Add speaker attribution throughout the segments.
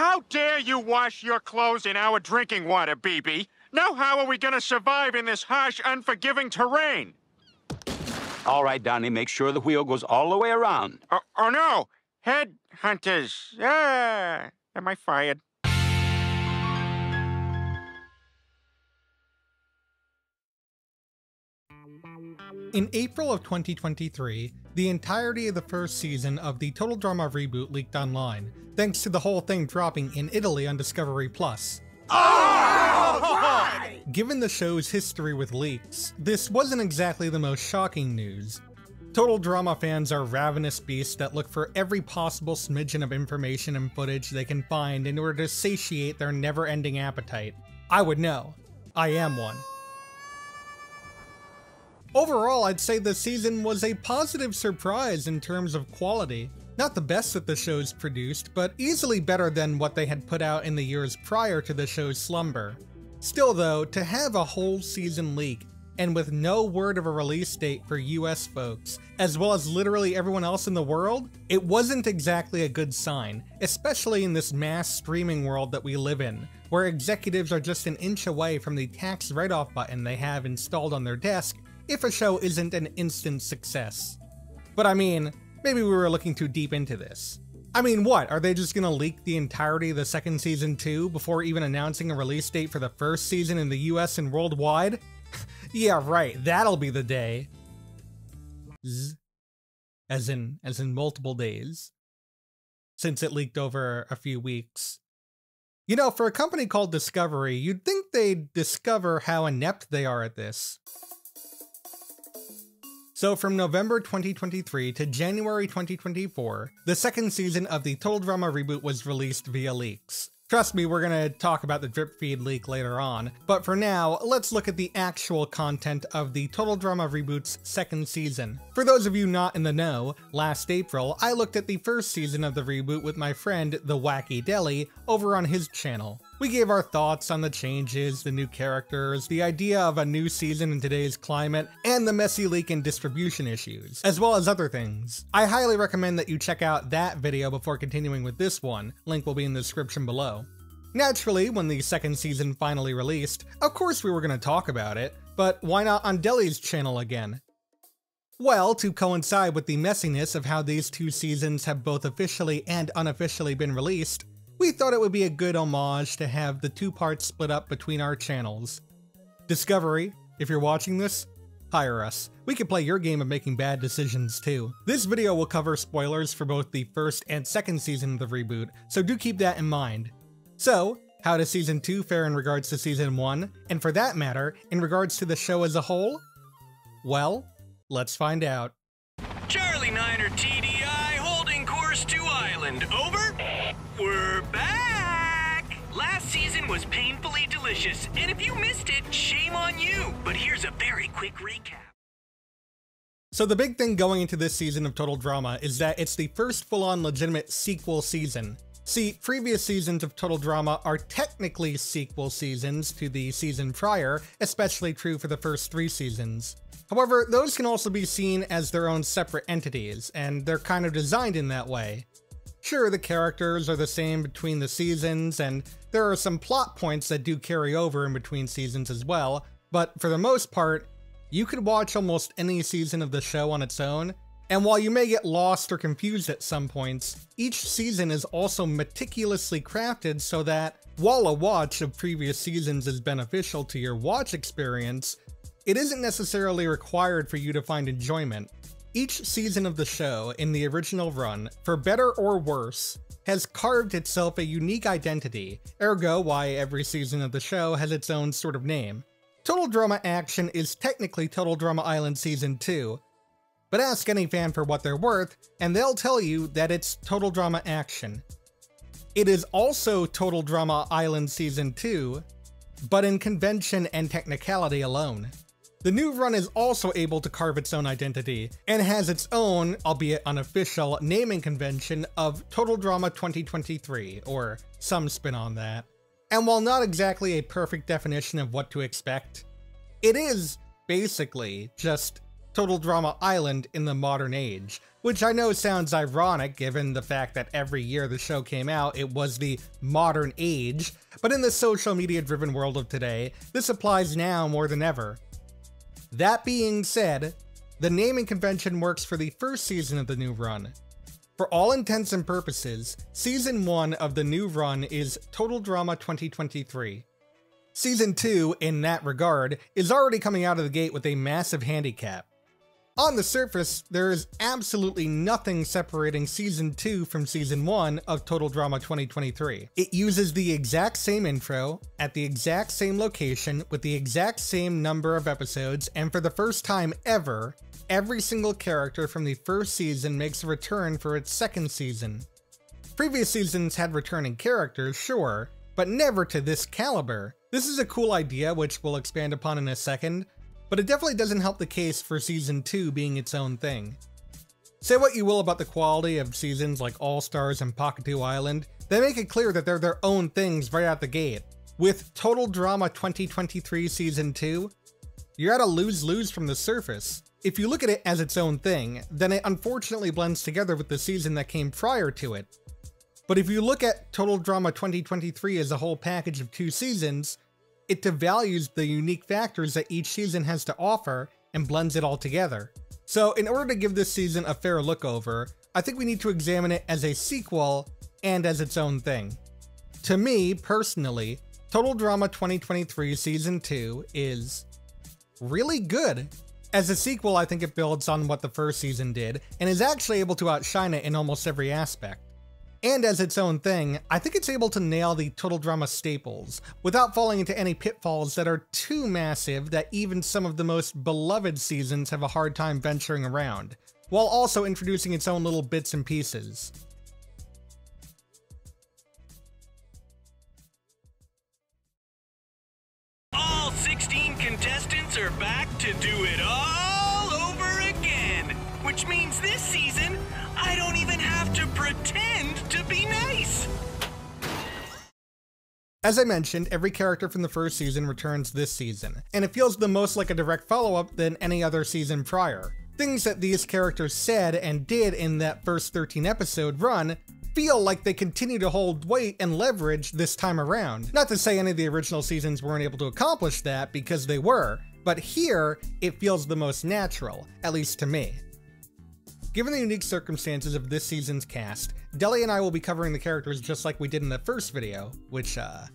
Speaker 1: How dare you wash your clothes in our drinking water, BB? Now how are we gonna survive in this harsh, unforgiving terrain?
Speaker 2: All right, Donnie, make sure the wheel goes all the way around.
Speaker 1: Oh, oh no! Head hunters. Ah, am I fired?
Speaker 3: In April of 2023, the entirety of the first season of the Total Drama reboot leaked online, thanks to the whole thing dropping in Italy on Discovery Plus.
Speaker 1: Oh,
Speaker 3: Given the show's history with leaks, this wasn't exactly the most shocking news. Total Drama fans are ravenous beasts that look for every possible smidgen of information and footage they can find in order to satiate their never ending appetite. I would know. I am one. Overall, I'd say the season was a positive surprise in terms of quality. Not the best that the show's produced, but easily better than what they had put out in the years prior to the show's slumber. Still though, to have a whole season leak, and with no word of a release date for US folks, as well as literally everyone else in the world, it wasn't exactly a good sign, especially in this mass streaming world that we live in, where executives are just an inch away from the tax write-off button they have installed on their desk if a show isn't an instant success. But I mean, maybe we were looking too deep into this. I mean, what? Are they just gonna leak the entirety of the second season too before even announcing a release date for the first season in the US and worldwide? yeah, right, that'll be the day. Z. As in, as in multiple days. Since it leaked over a few weeks. You know, for a company called Discovery, you'd think they'd discover how inept they are at this. So from November 2023 to January 2024, the second season of the Total Drama reboot was released via leaks. Trust me, we're gonna talk about the drip feed leak later on, but for now, let's look at the actual content of the Total Drama Reboot's second season. For those of you not in the know, last April, I looked at the first season of the reboot with my friend, The Wacky Deli, over on his channel. We gave our thoughts on the changes, the new characters, the idea of a new season in today's climate, and the messy leak and distribution issues, as well as other things. I highly recommend that you check out that video before continuing with this one, link will be in the description below. Naturally, when the second season finally released, of course we were going to talk about it, but why not on Delhi's channel again? Well, to coincide with the messiness of how these two seasons have both officially and unofficially been released, we thought it would be a good homage to have the two parts split up between our channels. Discovery, if you're watching this, hire us. We can play your game of making bad decisions too. This video will cover spoilers for both the first and second season of the reboot, so do keep that in mind. So, how does Season 2 fare in regards to Season 1, and for that matter, in regards to the show as a whole? Well, let's find out.
Speaker 4: Charlie Niner TDI holding course to Island. Over. We're back. Last season was painfully delicious, and if you missed it, shame on you. But here's a very quick recap.
Speaker 3: So the big thing going into this season of Total Drama is that it's the first full-on legitimate sequel season. See, previous seasons of Total Drama are technically sequel seasons to the season prior, especially true for the first three seasons. However, those can also be seen as their own separate entities, and they're kind of designed in that way. Sure, the characters are the same between the seasons, and there are some plot points that do carry over in between seasons as well, but for the most part, you could watch almost any season of the show on its own, and while you may get lost or confused at some points, each season is also meticulously crafted so that, while a watch of previous seasons is beneficial to your watch experience, it isn't necessarily required for you to find enjoyment. Each season of the show, in the original run, for better or worse, has carved itself a unique identity, ergo why every season of the show has its own sort of name. Total Drama Action is technically Total Drama Island Season 2, but ask any fan for what they're worth, and they'll tell you that it's Total Drama Action. It is also Total Drama Island Season 2, but in convention and technicality alone. The new run is also able to carve its own identity, and has its own, albeit unofficial, naming convention of Total Drama 2023, or some spin on that. And while not exactly a perfect definition of what to expect, it is, basically, just Total Drama Island in the modern age, which I know sounds ironic given the fact that every year the show came out, it was the modern age, but in the social media driven world of today, this applies now more than ever. That being said, the naming convention works for the first season of the new run. For all intents and purposes, Season 1 of the new run is Total Drama 2023. Season 2, in that regard, is already coming out of the gate with a massive handicap. On the surface, there is absolutely nothing separating Season 2 from Season 1 of Total Drama 2023. It uses the exact same intro, at the exact same location, with the exact same number of episodes, and for the first time ever, every single character from the first season makes a return for its second season. Previous seasons had returning characters, sure, but never to this caliber. This is a cool idea, which we'll expand upon in a second, but it definitely doesn't help the case for Season 2 being its own thing. Say what you will about the quality of seasons like All Stars and Pahkitew Island, they make it clear that they're their own things right out the gate. With Total Drama 2023 Season 2, you're at a lose-lose from the surface. If you look at it as its own thing, then it unfortunately blends together with the season that came prior to it. But if you look at Total Drama 2023 as a whole package of two seasons, it devalues the unique factors that each season has to offer and blends it all together. So in order to give this season a fair look over, I think we need to examine it as a sequel and as its own thing. To me, personally, Total Drama 2023 Season 2 is really good. As a sequel, I think it builds on what the first season did, and is actually able to outshine it in almost every aspect. And as its own thing, I think it's able to nail the total drama staples, without falling into any pitfalls that are too massive that even some of the most beloved seasons have a hard time venturing around, while also introducing its own little bits and pieces.
Speaker 4: All 16 contestants are back to do it all over again. Which means this season, I don't even have to pretend
Speaker 3: As I mentioned, every character from the first season returns this season, and it feels the most like a direct follow-up than any other season prior. Things that these characters said and did in that first 13 episode run feel like they continue to hold weight and leverage this time around. Not to say any of the original seasons weren't able to accomplish that, because they were, but here, it feels the most natural, at least to me. Given the unique circumstances of this season's cast, Delhi and I will be covering the characters just like we did in the first video, which, uh,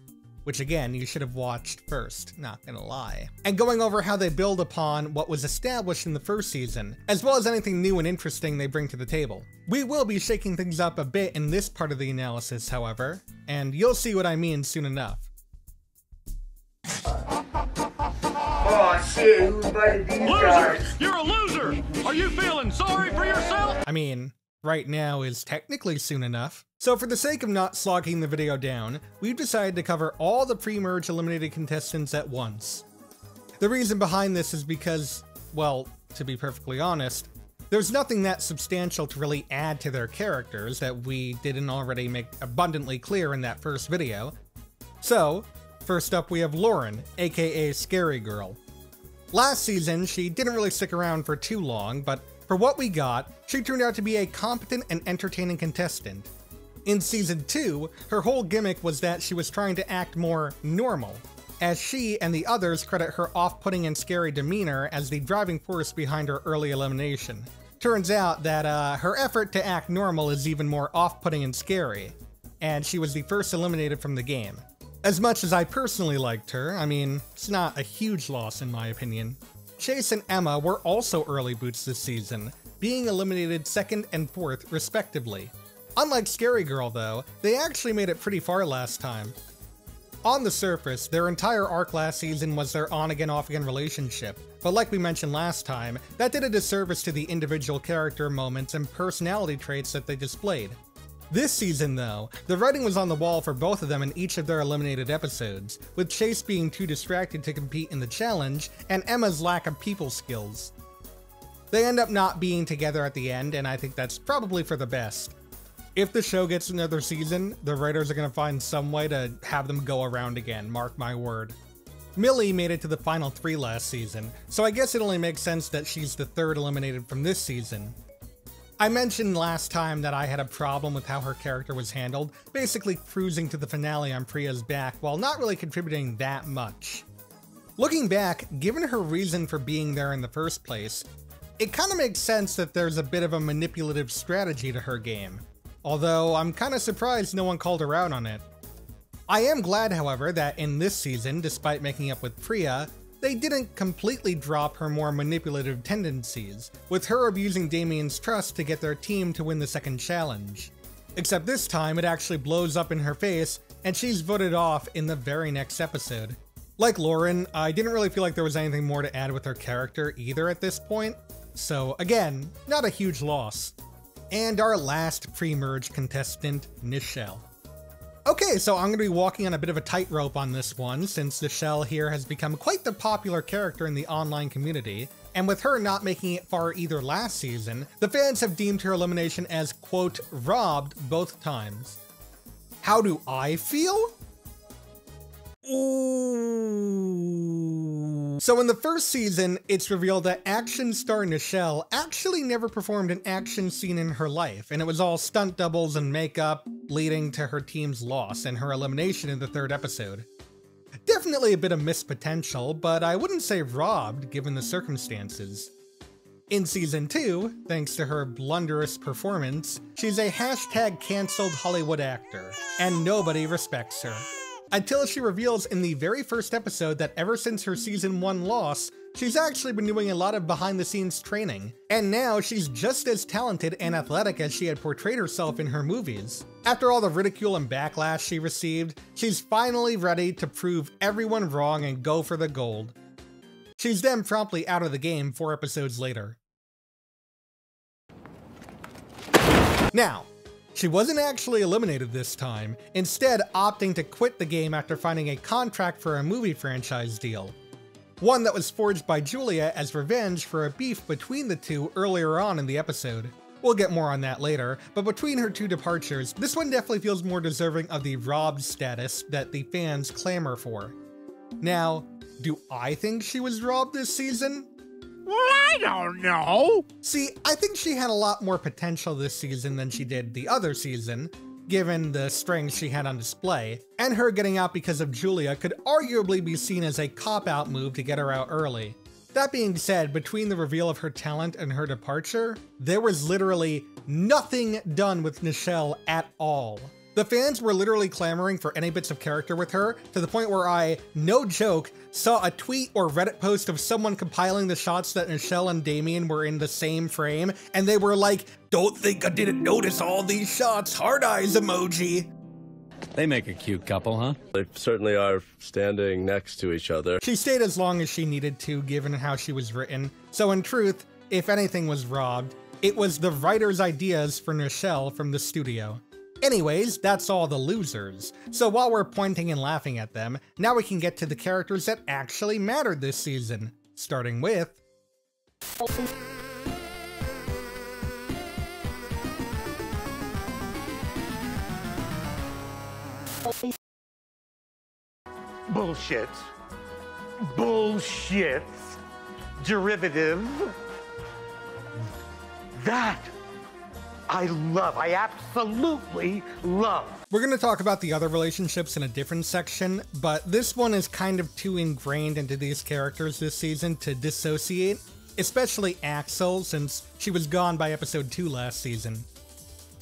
Speaker 3: which again, you should have watched first, not gonna lie. And going over how they build upon what was established in the first season, as well as anything new and interesting they bring to the table. We will be shaking things up a bit in this part of the analysis, however, and you'll see what I mean soon enough.
Speaker 5: Oh shit, who invited these guys?
Speaker 1: Loser! You're a loser! Are you feeling sorry for yourself?
Speaker 3: I mean, right now is technically soon enough. So for the sake of not slogging the video down, we've decided to cover all the pre-merge eliminated contestants at once. The reason behind this is because, well, to be perfectly honest, there's nothing that substantial to really add to their characters that we didn't already make abundantly clear in that first video. So, first up we have Lauren, aka Scary Girl. Last season, she didn't really stick around for too long, but for what we got, she turned out to be a competent and entertaining contestant. In season 2, her whole gimmick was that she was trying to act more normal, as she and the others credit her off-putting and scary demeanor as the driving force behind her early elimination. Turns out that uh, her effort to act normal is even more off-putting and scary, and she was the first eliminated from the game. As much as I personally liked her, I mean, it's not a huge loss in my opinion. Chase and Emma were also early boots this season, being eliminated second and fourth respectively. Unlike Scary Girl though, they actually made it pretty far last time. On the surface, their entire arc last season was their on-again off-again relationship, but like we mentioned last time, that did a disservice to the individual character moments and personality traits that they displayed. This season, though, the writing was on the wall for both of them in each of their eliminated episodes, with Chase being too distracted to compete in the challenge, and Emma's lack of people skills. They end up not being together at the end, and I think that's probably for the best. If the show gets another season, the writers are going to find some way to have them go around again, mark my word. Millie made it to the final three last season, so I guess it only makes sense that she's the third eliminated from this season. I mentioned last time that I had a problem with how her character was handled, basically cruising to the finale on Priya's back while not really contributing that much. Looking back, given her reason for being there in the first place, it kinda makes sense that there's a bit of a manipulative strategy to her game, although I'm kinda surprised no one called her out on it. I am glad, however, that in this season, despite making up with Priya, they didn't completely drop her more manipulative tendencies, with her abusing Damien's trust to get their team to win the second challenge. Except this time it actually blows up in her face, and she's voted off in the very next episode. Like Lauren, I didn't really feel like there was anything more to add with her character either at this point, so again, not a huge loss. And our last pre-merge contestant, Nichelle. Okay, so I'm going to be walking on a bit of a tightrope on this one, since Nichelle here has become quite the popular character in the online community, and with her not making it far either last season, the fans have deemed her elimination as, quote, robbed both times. How do I feel? Ooh. So in the first season, it's revealed that action star Nichelle actually never performed an action scene in her life, and it was all stunt doubles and makeup, leading to her team's loss and her elimination in the third episode. Definitely a bit of missed potential, but I wouldn't say robbed given the circumstances. In season 2, thanks to her blunderous performance, she's a hashtag cancelled Hollywood actor, and nobody respects her until she reveals in the very first episode that ever since her season 1 loss, she's actually been doing a lot of behind the scenes training, and now she's just as talented and athletic as she had portrayed herself in her movies. After all the ridicule and backlash she received, she's finally ready to prove everyone wrong and go for the gold. She's then promptly out of the game four episodes later. Now, she wasn't actually eliminated this time, instead opting to quit the game after finding a contract for a movie franchise deal. One that was forged by Julia as revenge for a beef between the two earlier on in the episode. We'll get more on that later, but between her two departures, this one definitely feels more deserving of the robbed status that the fans clamor for. Now, do I think she was robbed this season?
Speaker 1: Well, I don't know.
Speaker 3: See, I think she had a lot more potential this season than she did the other season, given the strengths she had on display, and her getting out because of Julia could arguably be seen as a cop-out move to get her out early. That being said, between the reveal of her talent and her departure, there was literally nothing done with Nichelle at all. The fans were literally clamoring for any bits of character with her, to the point where I, no joke, saw a tweet or Reddit post of someone compiling the shots that Nichelle and Damien were in the same frame, and they were like, don't think I didn't notice all these shots, hard eyes emoji.
Speaker 6: They make a cute couple, huh?
Speaker 7: They certainly are standing next to each other.
Speaker 3: She stayed as long as she needed to, given how she was written. So in truth, if anything was robbed, it was the writer's ideas for Nichelle from the studio. Anyways, that's all the losers. So while we're pointing and laughing at them, now we can get to the characters that actually mattered this season, starting with...
Speaker 8: Bullshit. Bullshit. Derivative. That I love. I absolutely love.
Speaker 3: We're going to talk about the other relationships in a different section, but this one is kind of too ingrained into these characters this season to dissociate, especially Axel, since she was gone by episode 2 last season.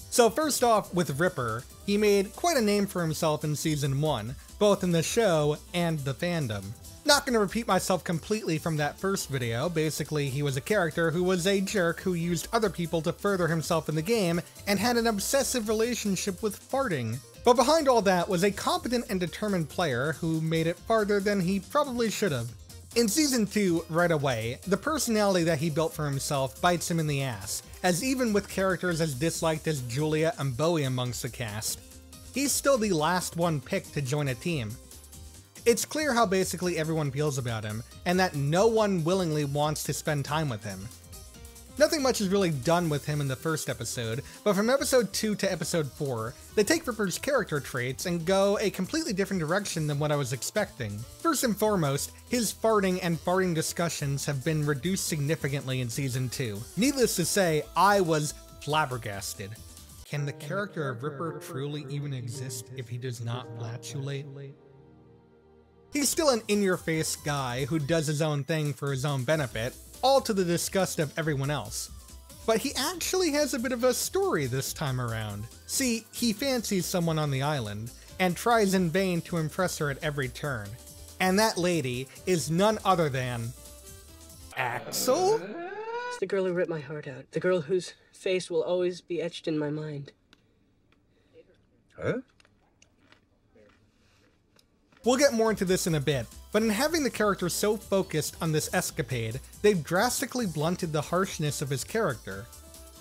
Speaker 3: So first off, with Ripper, he made quite a name for himself in season 1, both in the show and the fandom. Not gonna repeat myself completely from that first video, basically he was a character who was a jerk who used other people to further himself in the game, and had an obsessive relationship with farting. But behind all that was a competent and determined player who made it farther than he probably should have. In Season 2, right away, the personality that he built for himself bites him in the ass, as even with characters as disliked as Julia and Bowie amongst the cast, he's still the last one picked to join a team, it's clear how basically everyone feels about him, and that no one willingly wants to spend time with him. Nothing much is really done with him in the first episode, but from episode 2 to episode 4, they take Ripper's character traits and go a completely different direction than what I was expecting. First and foremost, his farting and farting discussions have been reduced significantly in season 2. Needless to say, I was flabbergasted. Can the character of Ripper truly even exist if he does not flatulate? He's still an in your face guy who does his own thing for his own benefit, all to the disgust of everyone else. But he actually has a bit of a story this time around. See, he fancies someone on the island, and tries in vain to impress her at every turn. And that lady is none other than. Axel?
Speaker 9: It's the girl who ripped my heart out. The girl whose face will always be etched in my mind.
Speaker 7: Huh?
Speaker 3: We'll get more into this in a bit, but in having the character so focused on this escapade, they've drastically blunted the harshness of his character.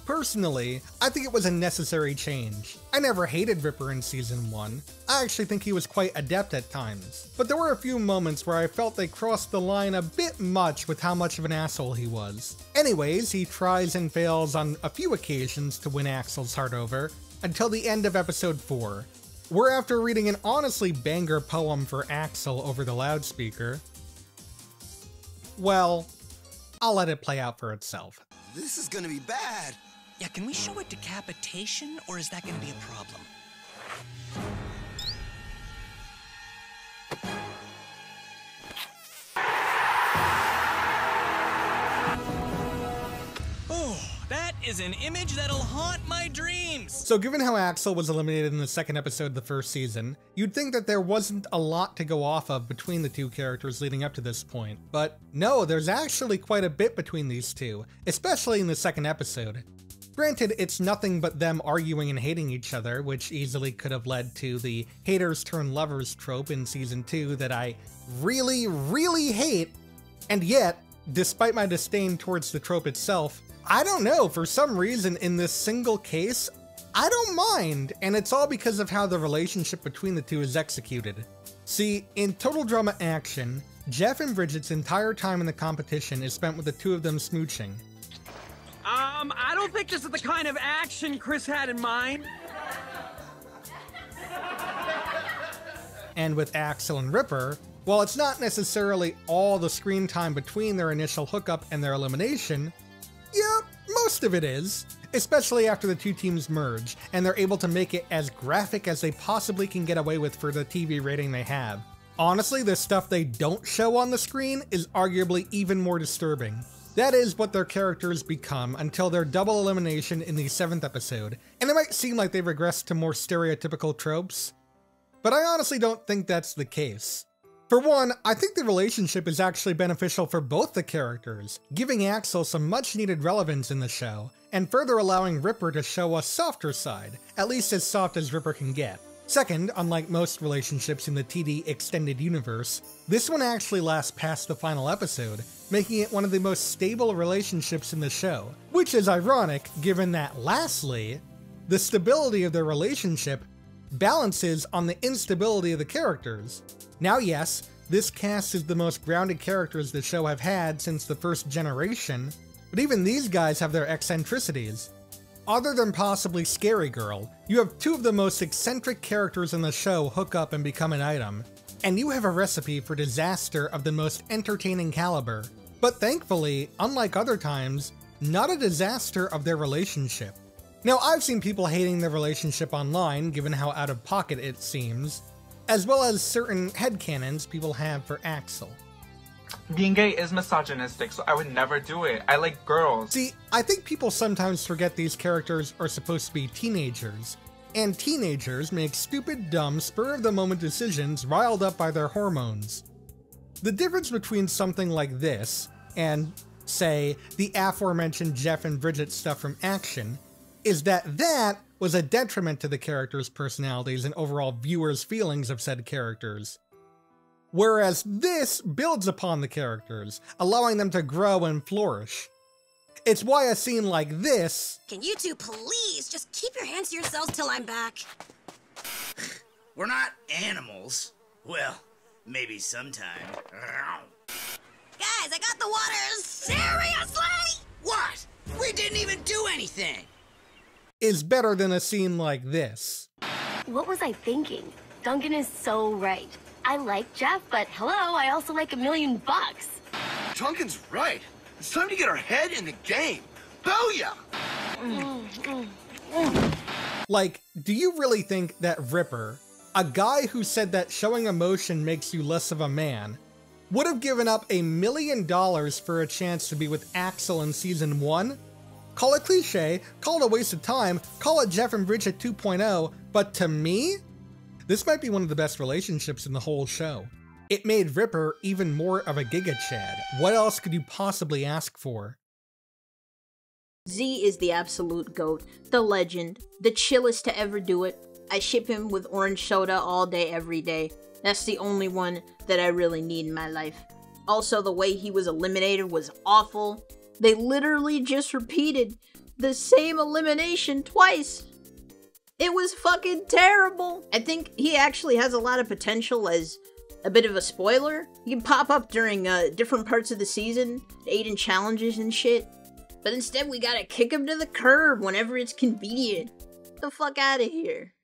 Speaker 3: Personally, I think it was a necessary change. I never hated Ripper in Season 1, I actually think he was quite adept at times, but there were a few moments where I felt they crossed the line a bit much with how much of an asshole he was. Anyways, he tries and fails on a few occasions to win Axel's heart over, until the end of episode 4, we're after reading an honestly banger poem for Axel over the loudspeaker. Well, I'll let it play out for itself.
Speaker 10: This is gonna be bad.
Speaker 11: Yeah, can we show a decapitation, or is that gonna be a problem?
Speaker 4: Is an image that'll haunt my dreams.
Speaker 3: So, given how Axel was eliminated in the second episode of the first season, you'd think that there wasn't a lot to go off of between the two characters leading up to this point. But no, there's actually quite a bit between these two, especially in the second episode. Granted, it's nothing but them arguing and hating each other, which easily could have led to the haters turn lovers trope in season 2 that I really, really hate, and yet, despite my disdain towards the trope itself, I don't know, for some reason in this single case, I don't mind, and it's all because of how the relationship between the two is executed. See, in Total Drama Action, Geoff and Bridgette's entire time in the competition is spent with the two of them smooching.
Speaker 12: Um, I don't think this is the kind of action Chris had in mind.
Speaker 3: And with Axel and Ripper, while it's not necessarily all the screen time between their initial hookup and their elimination, yeah, most of it is, especially after the two teams merge and they're able to make it as graphic as they possibly can get away with for the TV rating they have. Honestly, the stuff they don't show on the screen is arguably even more disturbing. That is what their characters become until their double elimination in the 7th episode, and it might seem like they've regressed to more stereotypical tropes, but I honestly don't think that's the case. For one, I think the relationship is actually beneficial for both the characters, giving Axel some much needed relevance in the show, and further allowing Ripper to show a softer side, at least as soft as Ripper can get. Second, unlike most relationships in the TD extended universe, this one actually lasts past the final episode, making it one of the most stable relationships in the show, which is ironic given that lastly, the stability of their relationship balances on the instability of the characters. Now, yes, this cast is the most grounded characters the show have had since the first generation, but even these guys have their eccentricities. Other than possibly Scary Girl, you have two of the most eccentric characters in the show hook up and become an item, and you have a recipe for disaster of the most entertaining caliber. But thankfully, unlike other times, not a disaster of their relationship. Now, I've seen people hating their relationship online, given how out of pocket it seems, as well as certain headcanons people have for Axel.
Speaker 13: Being gay is misogynistic, so I would never do it. I like girls.
Speaker 3: See, I think people sometimes forget these characters are supposed to be teenagers, and teenagers make stupid, dumb, spur of the moment decisions riled up by their hormones. The difference between something like this and, say, the aforementioned Geoff and Bridgette stuff from Action is that that was a detriment to the characters' personalities and overall viewers' feelings of said characters. Whereas this builds upon the characters, allowing them to grow and flourish. It's why a scene like this.
Speaker 14: Can you two please just keep your hands to yourselves till I'm back?
Speaker 10: We're not animals. Well, maybe sometime.
Speaker 14: Guys, I got the waters! Seriously?
Speaker 10: What? We didn't even do anything!
Speaker 3: Is better than a scene like this.
Speaker 15: What was I thinking? Duncan is so right. I like Geoff, but hello, I also like a million bucks.
Speaker 16: Duncan's right. It's time to get our head in the game. Booyah!
Speaker 3: Like, do you really think that Ripper, a guy who said that showing emotion makes you less of a man, would have given up a million dollars for a chance to be with Axel in season 1? Call it cliche, call it a waste of time, call it Geoff and Bridgette 2.0, but to me, this might be one of the best relationships in the whole show. It made Ripper even more of a Giga Chad. What else could you possibly ask for?
Speaker 17: Zee is the absolute goat, the legend, the chillest to ever do it. I ship him with orange soda all day, every day. That's the only one that I really need in my life. Also, the way he was eliminated was awful. They literally just repeated the same elimination twice. It was fucking terrible. I think he actually has a lot of potential as a bit of a spoiler. He can pop up during uh, different parts of the season, aid in challenges and shit. But instead, we gotta kick him to the curb whenever it's convenient. The fuck out of here.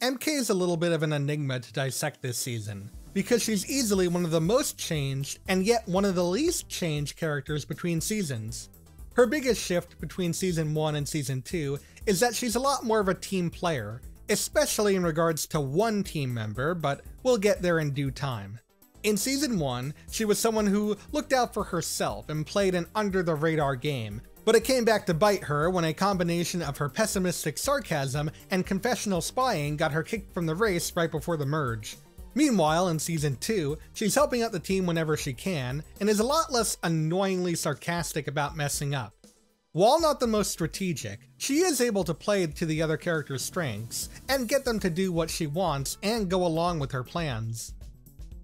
Speaker 3: MK is a little bit of an enigma to dissect this season, because she's easily one of the most changed, and yet one of the least changed characters between seasons. Her biggest shift between season 1 and season 2 is that she's a lot more of a team player, especially in regards to one team member, but we'll get there in due time. In season 1, she was someone who looked out for herself and played an under the radar game, but it came back to bite her when a combination of her pessimistic sarcasm and confessional spying got her kicked from the race right before the merge. Meanwhile, in season 2, she's helping out the team whenever she can, and is a lot less annoyingly sarcastic about messing up. While not the most strategic, she is able to play to the other characters' strengths, and get them to do what she wants and go along with her plans.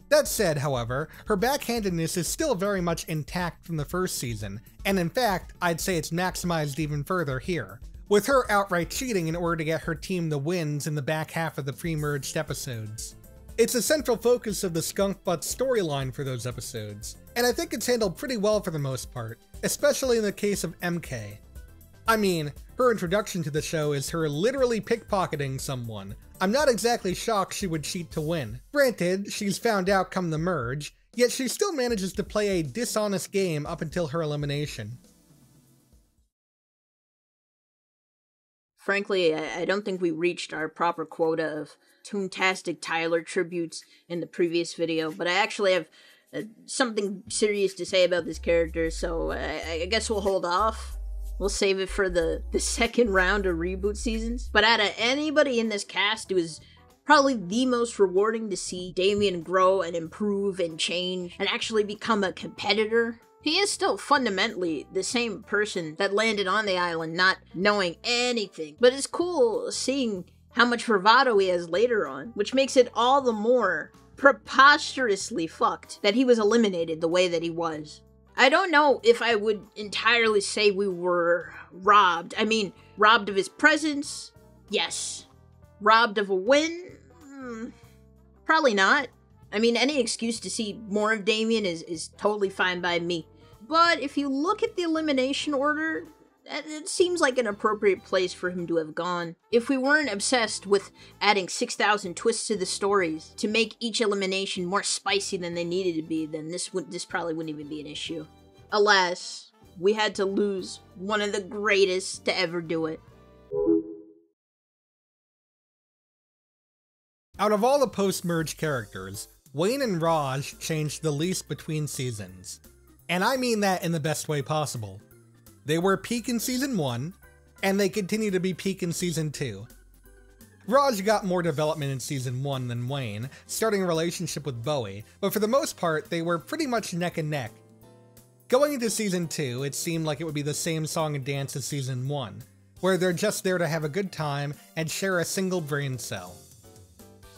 Speaker 3: That said, however, her backhandedness is still very much intact from the first season, and in fact, I'd say it's maximized even further here, with her outright cheating in order to get her team the wins in the back half of the pre-merged episodes. It's a central focus of the Skunk Butt storyline for those episodes, and I think it's handled pretty well for the most part, especially in the case of MK. I mean, her introduction to the show is her literally pickpocketing someone. I'm not exactly shocked she would cheat to win. Granted, she's found out come the merge, yet she still manages to play a dishonest game up until her elimination.
Speaker 17: Frankly, I don't think we reached our proper quota of Toontastic Tyler tributes in the previous video, but I actually have uh, something serious to say about this character, so I, I guess we'll hold off. We'll save it for the, the second round of reboot seasons. But out of anybody in this cast, it was probably the most rewarding to see Damien grow and improve and change and actually become a competitor. He is still fundamentally the same person that landed on the island not knowing anything, but it's cool seeing how much bravado he has later on, which makes it all the more preposterously fucked that he was eliminated the way that he was. I don't know if I would entirely say we were robbed. I mean, robbed of his presence? Yes. Robbed of a win? Hmm, probably not. I mean, any excuse to see more of Damien is, is totally fine by me. But if you look at the elimination order, it seems like an appropriate place for him to have gone. If we weren't obsessed with adding 6,000 twists to the stories to make each elimination more spicy than they needed to be, then this would this probably wouldn't even be an issue. Alas, we had to lose one of the greatest to ever do it.
Speaker 3: Out of all the post-merge characters, Wayne and Raj changed the least between seasons. And I mean that in the best way possible. They were peak in season 1, and they continue to be peak in season 2. Raj got more development in season 1 than Wayne, starting a relationship with Bowie, but for the most part, they were pretty much neck and neck. Going into season 2, it seemed like it would be the same song and dance as season 1, where they're just there to have a good time and share a single brain cell.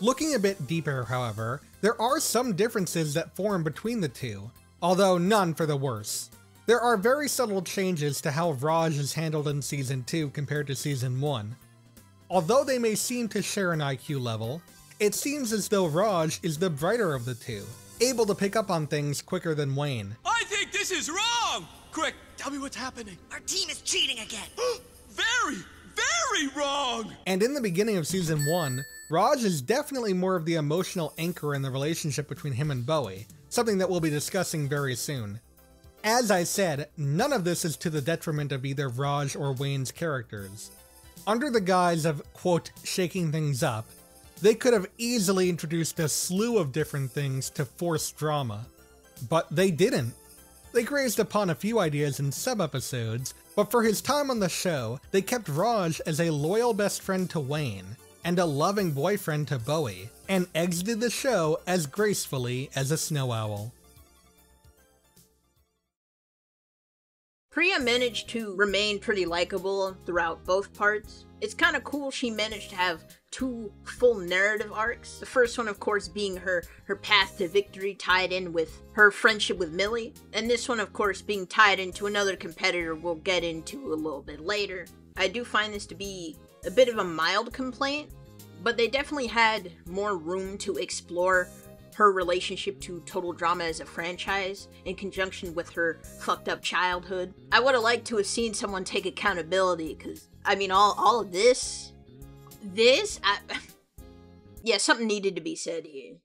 Speaker 3: Looking a bit deeper, however, there are some differences that form between the two, although none for the worse. There are very subtle changes to how Raj is handled in Season 2 compared to Season 1. Although they may seem to share an IQ level, it seems as though Raj is the brighter of the two, able to pick up on things quicker than Wayne.
Speaker 18: I think this is wrong!
Speaker 16: Quick, tell me what's happening.
Speaker 10: Our team is cheating again.
Speaker 16: very, very wrong!
Speaker 3: And in the beginning of season 1, Raj is definitely more of the emotional anchor in the relationship between him and Bowie, something that we'll be discussing very soon. As I said, none of this is to the detriment of either Raj or Wayne's characters. Under the guise of, quote, shaking things up, they could have easily introduced a slew of different things to force drama. But they didn't. They grazed upon a few ideas in sub-episodes, but for his time on the show, they kept Raj as a loyal best friend to Wayne, and a loving boyfriend to Bowie, and exited the show as gracefully as a snow owl.
Speaker 17: Priya managed to remain pretty likable throughout both parts. It's kind of cool she managed to have two full narrative arcs. The first one, of course, being her her path to victory tied in with her friendship with Millie, and this one, of course, being tied into another competitor we'll get into a little bit later. I do find this to be a bit of a mild complaint, but they definitely had more room to explore her relationship to Total Drama as a franchise in conjunction with her fucked up childhood. I would have liked to have seen someone take accountability because, I mean, all, all of this, this, I, yeah, something needed to be said here.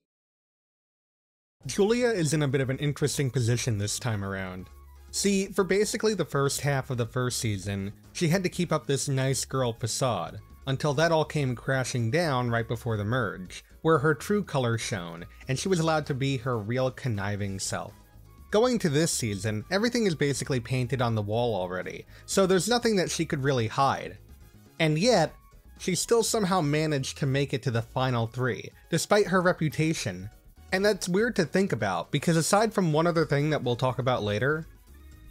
Speaker 3: Julia is in a bit of an interesting position this time around. See, for basically the first half of the first season, she had to keep up this nice girl facade, until that all came crashing down right before the merge, where her true colors shone, and she was allowed to be her real conniving self. Going to this season, everything is basically painted on the wall already, so there's nothing that she could really hide. And yet, she still somehow managed to make it to the final three, despite her reputation. And that's weird to think about, because aside from one other thing that we'll talk about later,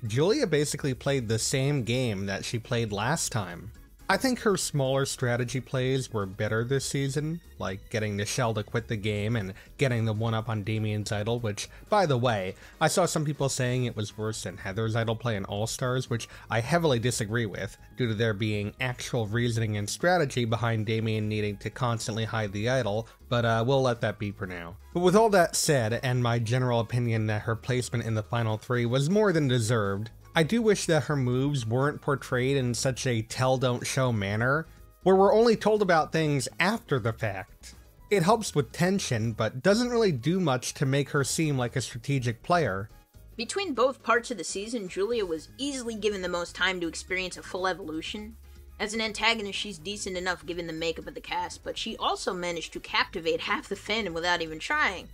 Speaker 3: Julia basically played the same game that she played last time. I think her smaller strategy plays were better this season, like getting Nichelle to quit the game and getting the one up on Damien's idol, which, by the way, I saw some people saying it was worse than Heather's idol play in All Stars, which I heavily disagree with, due to there being actual reasoning and strategy behind Damien needing to constantly hide the idol, but uh, we'll let that be for now. But with all that said, and my general opinion that her placement in the final three was more than deserved, I do wish that her moves weren't portrayed in such a tell don't show manner, where we're only told about things after the fact. It helps with tension, but doesn't really do much to make her seem like a strategic player.
Speaker 17: Between both parts of the season, Julia was easily given the most time to experience a full evolution. As an antagonist, she's decent enough given the makeup of the cast, but she also managed to captivate half the fandom without even trying.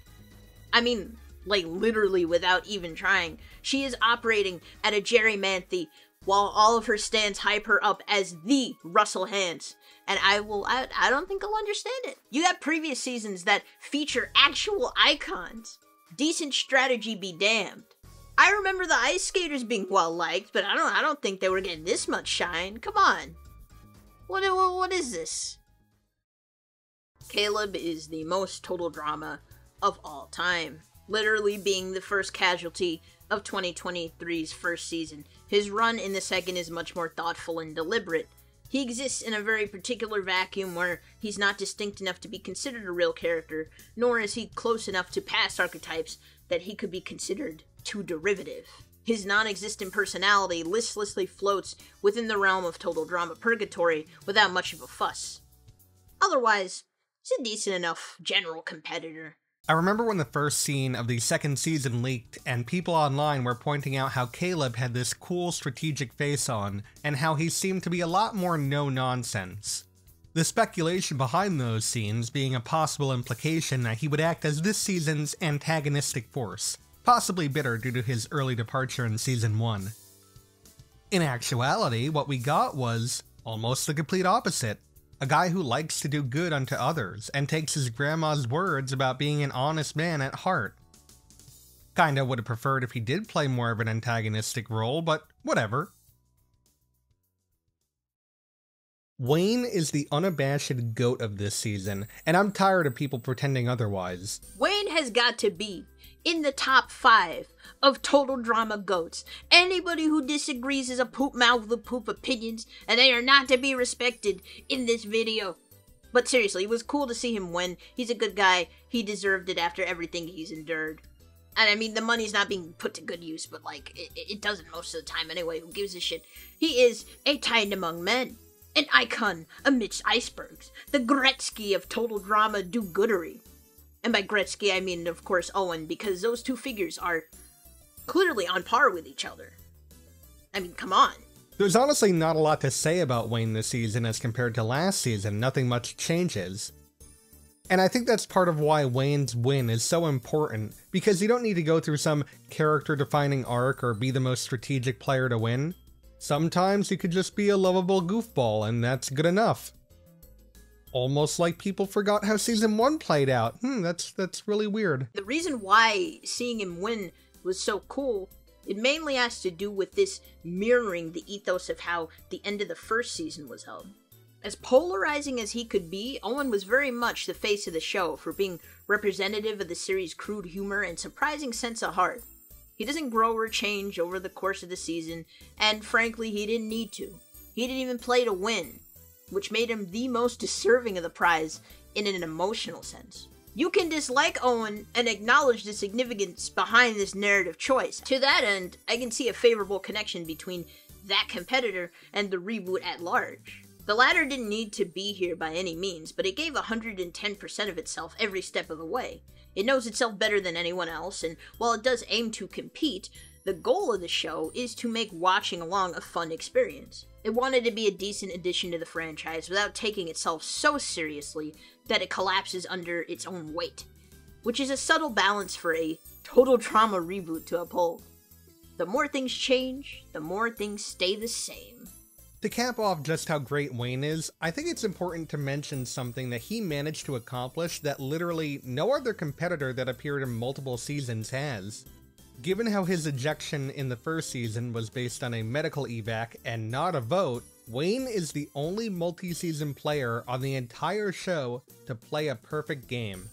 Speaker 17: I mean, like literally without even trying. She is operating at a Jerry Manthey while all of her stands hype her up as the Russell Hantz. And I will, I, I don't think I'll understand it. You got previous seasons that feature actual icons. Decent strategy be damned. I remember the ice skaters being well liked, but I don't, I don't think they were getting this much shine. Come on. What, what, what is this? Caleb is the most total drama of all time literally being the first casualty of 2023's first season. His run in the second is much more thoughtful and deliberate. He exists in a very particular vacuum where he's not distinct enough to be considered a real character, nor is he close enough to past archetypes that he could be considered too derivative. His non existent personality listlessly floats within the realm of total drama purgatory without much of a fuss. Otherwise, he's a decent enough general competitor.
Speaker 3: I remember when the first scene of the second season leaked, and people online were pointing out how Caleb had this cool strategic face on, and how he seemed to be a lot more no nonsense. The speculation behind those scenes being a possible implication that he would act as this season's antagonistic force, possibly bitter due to his early departure in season 1. In actuality, what we got was almost the complete opposite a guy who likes to do good unto others and takes his grandma's words about being an honest man at heart. Kinda would have preferred if he did play more of an antagonistic role, but whatever. Wayne is the unabashed goat of this season, and I'm tired of people pretending otherwise.
Speaker 17: Wayne has got to be in the top five of total drama goats. Anybody who disagrees is a poop mouth with poop opinions, and they are not to be respected in this video. But seriously, it was cool to see him win. He's a good guy. He deserved it after everything he's endured. And I mean, the money's not being put to good use, but like, it, it doesn't most of the time anyway. Who gives a shit? He is a titan among men, an icon amidst icebergs, the Gretzky of total drama do goodery. And by Gretzky, I mean, of course, Owen, because those two figures are clearly on par with each other. I mean, come on.
Speaker 3: There's honestly not a lot to say about Wayne this season as compared to last season, nothing much changes. And I think that's part of why Wayne's win is so important, because you don't need to go through some character defining arc or be the most strategic player to win. Sometimes you could just be a lovable goofball, and that's good enough. Almost like people forgot how season 1 played out. Hmm, that's that's really weird.
Speaker 17: The reason why seeing him win was so cool, it mainly has to do with this mirroring the ethos of how the end of the first season was held. As polarizing as he could be, Owen was very much the face of the show for being representative of the series' crude humor and surprising sense of heart. He doesn't grow or change over the course of the season, and frankly, he didn't need to. He didn't even play to win, which made him the most deserving of the prize in an emotional sense. You can dislike Owen and acknowledge the significance behind this narrative choice. To that end, I can see a favorable connection between that competitor and the reboot at large. The latter didn't need to be here by any means, but it gave 110% of itself every step of the way. It knows itself better than anyone else, and while it does aim to compete, the goal of the show is to make watching along a fun experience. It wanted to be a decent addition to the franchise without taking itself so seriously that it collapses under its own weight, which is a subtle balance for a total drama reboot to uphold. The more things change, the more things stay the same.
Speaker 3: To cap off just how great Wayne is, I think it's important to mention something that he managed to accomplish that literally no other competitor that appeared in multiple seasons has. Given how his ejection in the first season was based on a medical evac and not a vote, Wayne is the only multi-season player on the entire show to play a perfect game.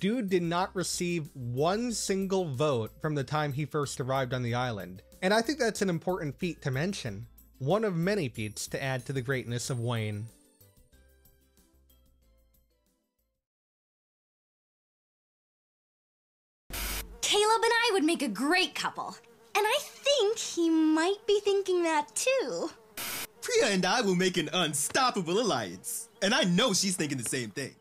Speaker 3: Dude did not receive one single vote from the time he first arrived on the island, and I think that's an important feat to mention one of many feats to add to the greatness of Wayne.
Speaker 18: Caleb and I would make a great couple. And I think he might be thinking that too.
Speaker 19: Priya and I will make an unstoppable alliance. And I know she's thinking the same thing.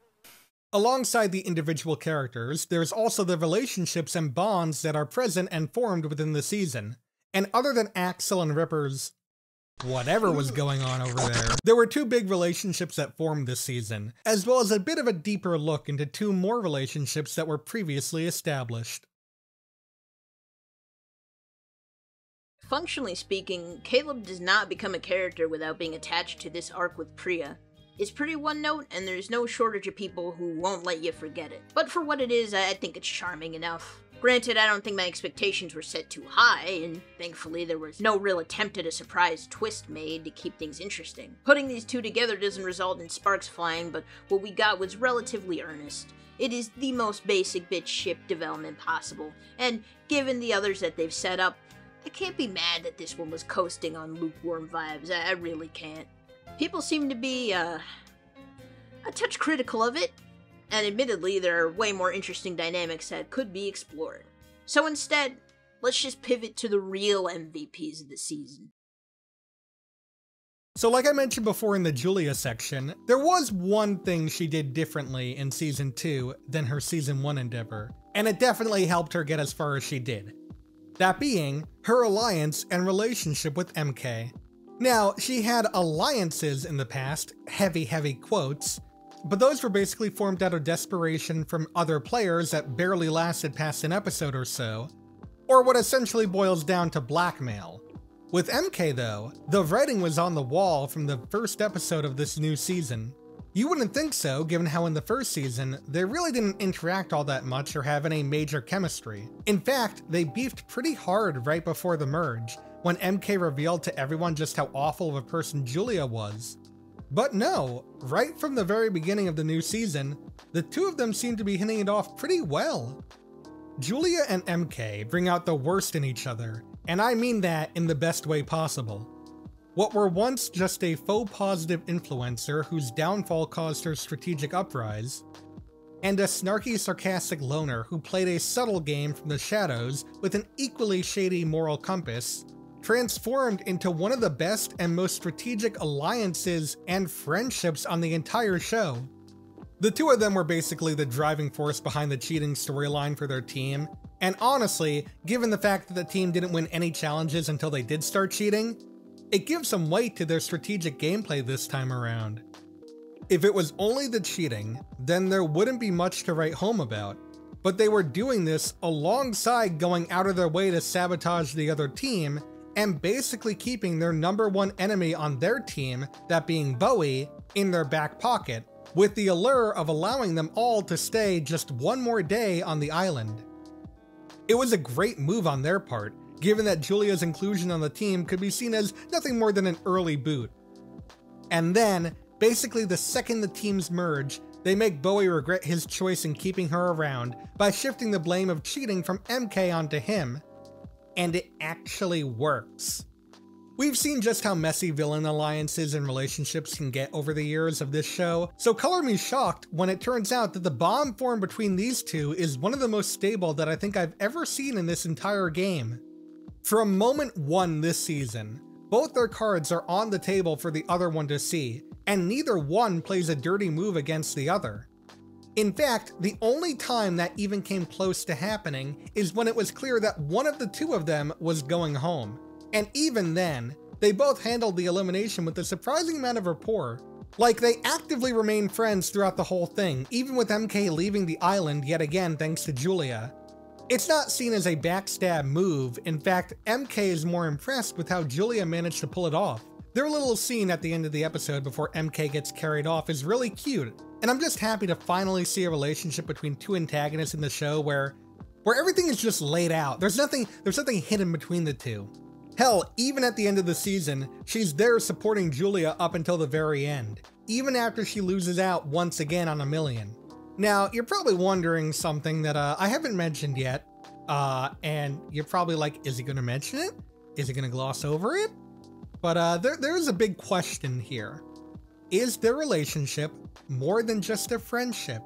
Speaker 3: Alongside the individual characters, there's also the relationships and bonds that are present and formed within the season. And other than Axel and Ripper's whatever was going on over there. There were two big relationships that formed this season, as well as a bit of a deeper look into two more relationships that were previously established.
Speaker 17: Functionally speaking, Caleb does not become a character without being attached to this arc with Priya. It's pretty one note, and there's no shortage of people who won't let you forget it. But for what it is, I think it's charming enough. Granted, I don't think my expectations were set too high, and thankfully there was no real attempt at a surprise twist made to keep things interesting. Putting these two together doesn't result in sparks flying, but what we got was relatively earnest. It is the most basic bitch ship development possible, and given the others that they've set up, I can't be mad that this one was coasting on lukewarm vibes. I, I really can't. People seem to be, uh, a touch critical of it, and admittedly, there are way more interesting dynamics that could be explored. So instead, let's just pivot to the real MVPs of the season.
Speaker 3: So like I mentioned before in the Julia section, there was one thing she did differently in season 2 than her season 1 endeavor, and it definitely helped her get as far as she did. That being, her alliance and relationship with MK. Now, she had alliances in the past, heavy heavy quotes, but those were basically formed out of desperation from other players that barely lasted past an episode or so, or what essentially boils down to blackmail. With MK though, the writing was on the wall from the first episode of this new season. You wouldn't think so, given how in the first season, they really didn't interact all that much or have any major chemistry. In fact, they beefed pretty hard right before the merge, when MK revealed to everyone just how awful of a person Julia was. But no, right from the very beginning of the new season, the two of them seem to be hitting it off pretty well. Julia and MK bring out the worst in each other, and I mean that in the best way possible. What were once just a faux positive influencer whose downfall caused her strategic uprise, and a snarky, sarcastic loner who played a subtle game from the shadows with an equally shady moral compass, transformed into one of the best and most strategic alliances and friendships on the entire show. The two of them were basically the driving force behind the cheating storyline for their team, and honestly, given the fact that the team didn't win any challenges until they did start cheating, it gives some weight to their strategic gameplay this time around. If it was only the cheating, then there wouldn't be much to write home about. But they were doing this alongside going out of their way to sabotage the other team and basically keeping their number one enemy on their team, that being Bowie, in their back pocket, with the allure of allowing them all to stay just one more day on the island. It was a great move on their part, given that Julia's inclusion on the team could be seen as nothing more than an early boot. And then, Basically, the second the teams merge, they make Bowie regret his choice in keeping her around by shifting the blame of cheating from MK onto him. And it actually works. We've seen just how messy villain alliances and relationships can get over the years of this show, so color me shocked when it turns out that the bond formed between these two is one of the most stable that I think I've ever seen in this entire game. From moment one this season, both their cards are on the table for the other one to see, and neither one plays a dirty move against the other. In fact, the only time that even came close to happening is when it was clear that one of the two of them was going home. And even then, they both handled the elimination with a surprising amount of rapport. Like, they actively remained friends throughout the whole thing, even with MK leaving the island yet again thanks to Julia. It's not seen as a backstab move, in fact, MK is more impressed with how Julia managed to pull it off. Their little scene at the end of the episode before MK gets carried off is really cute, and I'm just happy to finally see a relationship between two antagonists in the show where where everything is just laid out. There's nothing there's nothing hidden between the two. Hell, even at the end of the season, she's there supporting Julia up until the very end, even after she loses out once again on a million. Now, you're probably wondering something that uh, I haven't mentioned yet, uh, and you're probably like, is he gonna mention it? Is he gonna gloss over it? But uh, there, there's a big question here. Is their relationship more than just a friendship?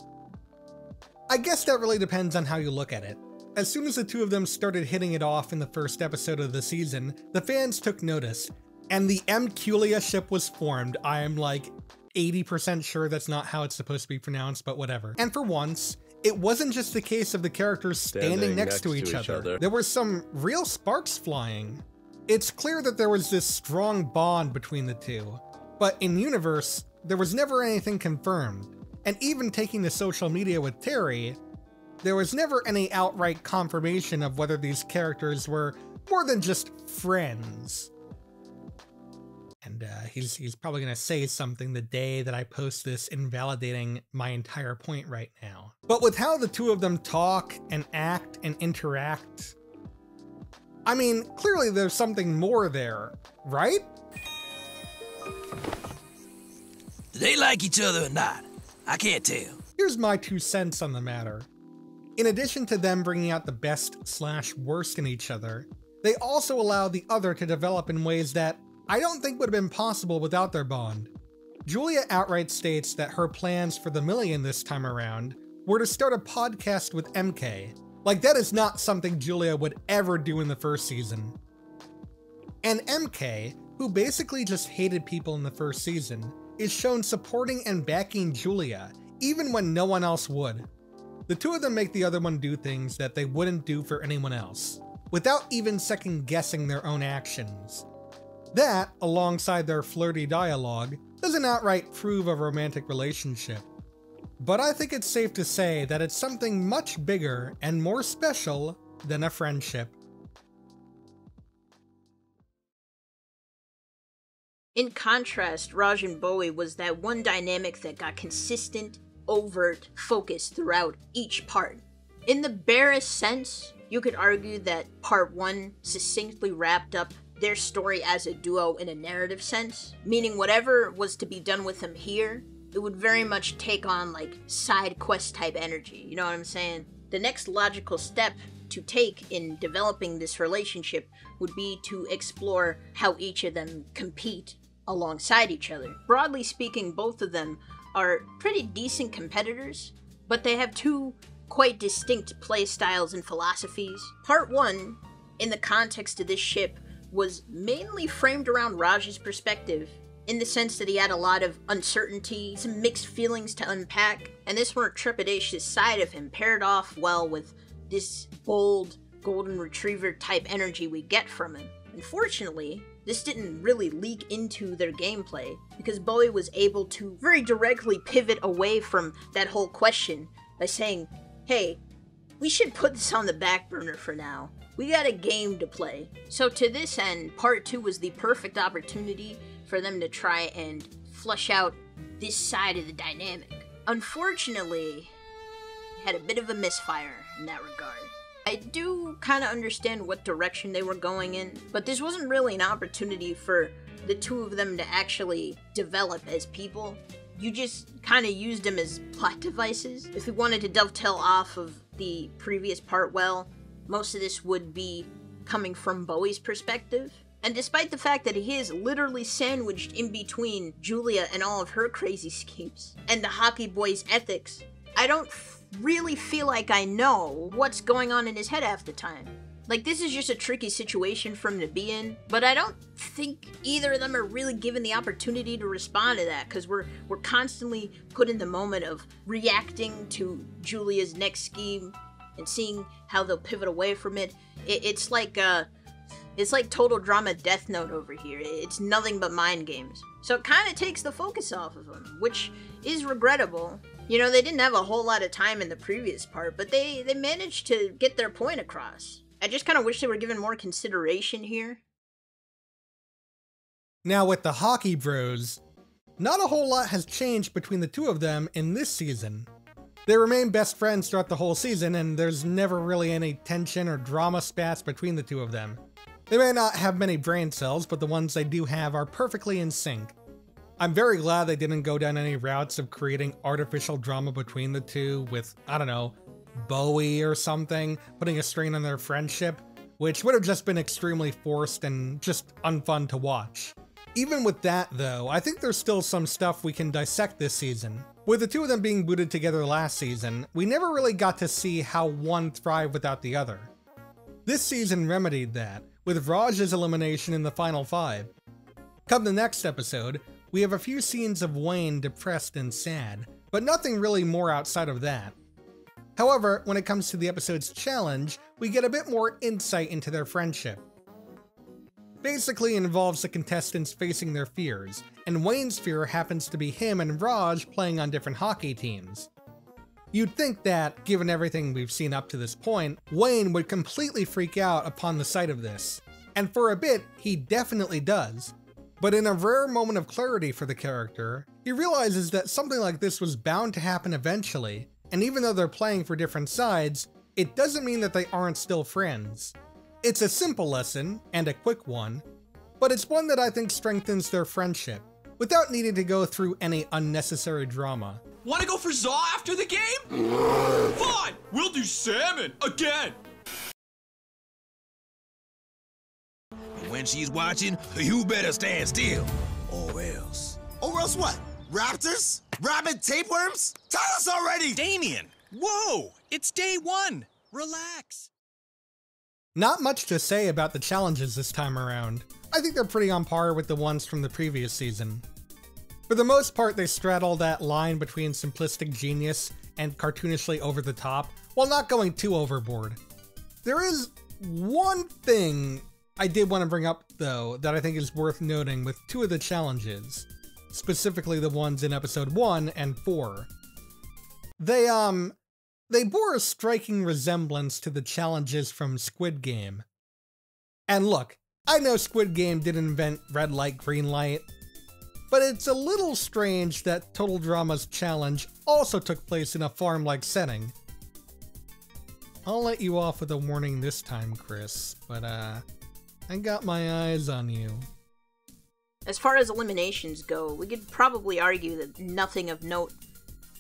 Speaker 3: I guess that really depends on how you look at it. As soon as the two of them started hitting it off in the first episode of the season, the fans took notice, and the MKulia ship was formed. I am like 80% sure that's not how it's supposed to be pronounced, but whatever. And for once, it wasn't just a case of the characters standing, standing next, next, to, each, to each other. other. There were some real sparks flying. It's clear that there was this strong bond between the two, but in universe, there was never anything confirmed. And even taking the social media with Terry, there was never any outright confirmation of whether these characters were more than just friends. And uh, he's he's probably gonna say something the day that I post this, invalidating my entire point right now. But with how the two of them talk and act and interact, I mean, clearly there's something more there, right?
Speaker 11: Do they like each other or not? I can't tell.
Speaker 3: Here's my two cents on the matter. In addition to them bringing out the best slash worst in each other, they also allow the other to develop in ways that I don't think would have been possible without their bond. Julia outright states that her plans for the million this time around were to start a podcast with MK, like, that is not something Julia would ever do in the first season. And MK, who basically just hated people in the first season, is shown supporting and backing Julia, even when no one else would. The two of them make the other one do things that they wouldn't do for anyone else, without even second guessing their own actions. That, alongside their flirty dialogue, doesn't outright prove a romantic relationship. But I think it's safe to say that it's something much bigger and more special than a friendship.
Speaker 17: In contrast, Raj and Bowie was that one dynamic that got consistent, overt focus throughout each part. In the barest sense, you could argue that part 1 succinctly wrapped up their story as a duo in a narrative sense, meaning whatever was to be done with them here it would very much take on like side quest type energy. You know what I'm saying? The next logical step to take in developing this relationship would be to explore how each of them compete alongside each other. Broadly speaking, both of them are pretty decent competitors, but they have two quite distinct play styles and philosophies. Part 1, in the context of this ship, was mainly framed around Raj's perspective, in the sense that he had a lot of uncertainty, some mixed feelings to unpack, and this more trepidatious side of him paired off well with this bold, golden retriever type energy we get from him. Unfortunately, this didn't really leak into their gameplay because Bowie was able to very directly pivot away from that whole question by saying, hey, we should put this on the back burner for now. We got a game to play. So, to this end, part two was the perfect opportunity for them to try and flush out this side of the dynamic. Unfortunately, had a bit of a misfire in that regard. I do kind of understand what direction they were going in, but this wasn't really an opportunity for the two of them to actually develop as people. You just kind of used them as plot devices. If we wanted to dovetail off of the previous part well, most of this would be coming from Bowie's perspective. And despite the fact that he is literally sandwiched in between Julia and all of her crazy schemes and the hockey boy's ethics, I don't really feel like I know what's going on in his head half the time. Like, this is just a tricky situation for him to be in, but I don't think either of them are really given the opportunity to respond to that, because we're, we're constantly put in the moment of reacting to Julia's next scheme and seeing how they'll pivot away from it. it it's like, uh, it's like total drama Death Note over here. It's nothing but mind games. So it kind of takes the focus off of them, which is regrettable. You know, they didn't have a whole lot of time in the previous part, but they, they managed to get their point across. I just kind of wish they were given more consideration here.
Speaker 3: Now, with the Hockey Bros, not a whole lot has changed between the two of them in this season. They remain best friends throughout the whole season, and there's never really any tension or drama spats between the two of them. They may not have many brain cells, but the ones they do have are perfectly in sync. I'm very glad they didn't go down any routes of creating artificial drama between the two with, I don't know, Bowie or something, putting a strain on their friendship, which would have just been extremely forced and just unfun to watch. Even with that, though, I think there's still some stuff we can dissect this season. With the two of them being booted together last season, we never really got to see how one thrived without the other. This season remedied that, with Raj's elimination in the final five. Come the next episode, we have a few scenes of Wayne depressed and sad, but nothing really more outside of that. However, when it comes to the episode's challenge, we get a bit more insight into their friendship. Basically involves the contestants facing their fears, and Wayne's fear happens to be him and Raj playing on different hockey teams. You'd think that, given everything we've seen up to this point, Wayne would completely freak out upon the sight of this. And for a bit, he definitely does. But in a rare moment of clarity for the character, he realizes that something like this was bound to happen eventually, and even though they're playing for different sides, it doesn't mean that they aren't still friends. It's a simple lesson, and a quick one, but it's one that I think strengthens their friendship, without needing to go through any unnecessary drama.
Speaker 20: Want to go for Zaw after the game? Fine, we'll do salmon again.
Speaker 21: When she's watching, you better stand still, or else.
Speaker 19: Or else what? Raptors? Rabid tapeworms? Tell us already!
Speaker 11: Damien! Whoa! It's day one! Relax.
Speaker 3: Not much to say about the challenges this time around. I think they're pretty on par with the ones from the previous season. For the most part, they straddle that line between simplistic genius and cartoonishly over the top, while not going too overboard. There is one thing I did want to bring up, though, that I think is worth noting with two of the challenges, specifically the ones in episode 1 and 4. They, um, they bore a striking resemblance to the challenges from Squid Game. And look, I know Squid Game didn't invent red light, green light, but it's a little strange that Total Drama's challenge also took place in a farm-like setting. I'll let you off with a warning this time, Chris, but uh, I got my eyes on you.
Speaker 17: As far as eliminations go, we could probably argue that nothing of note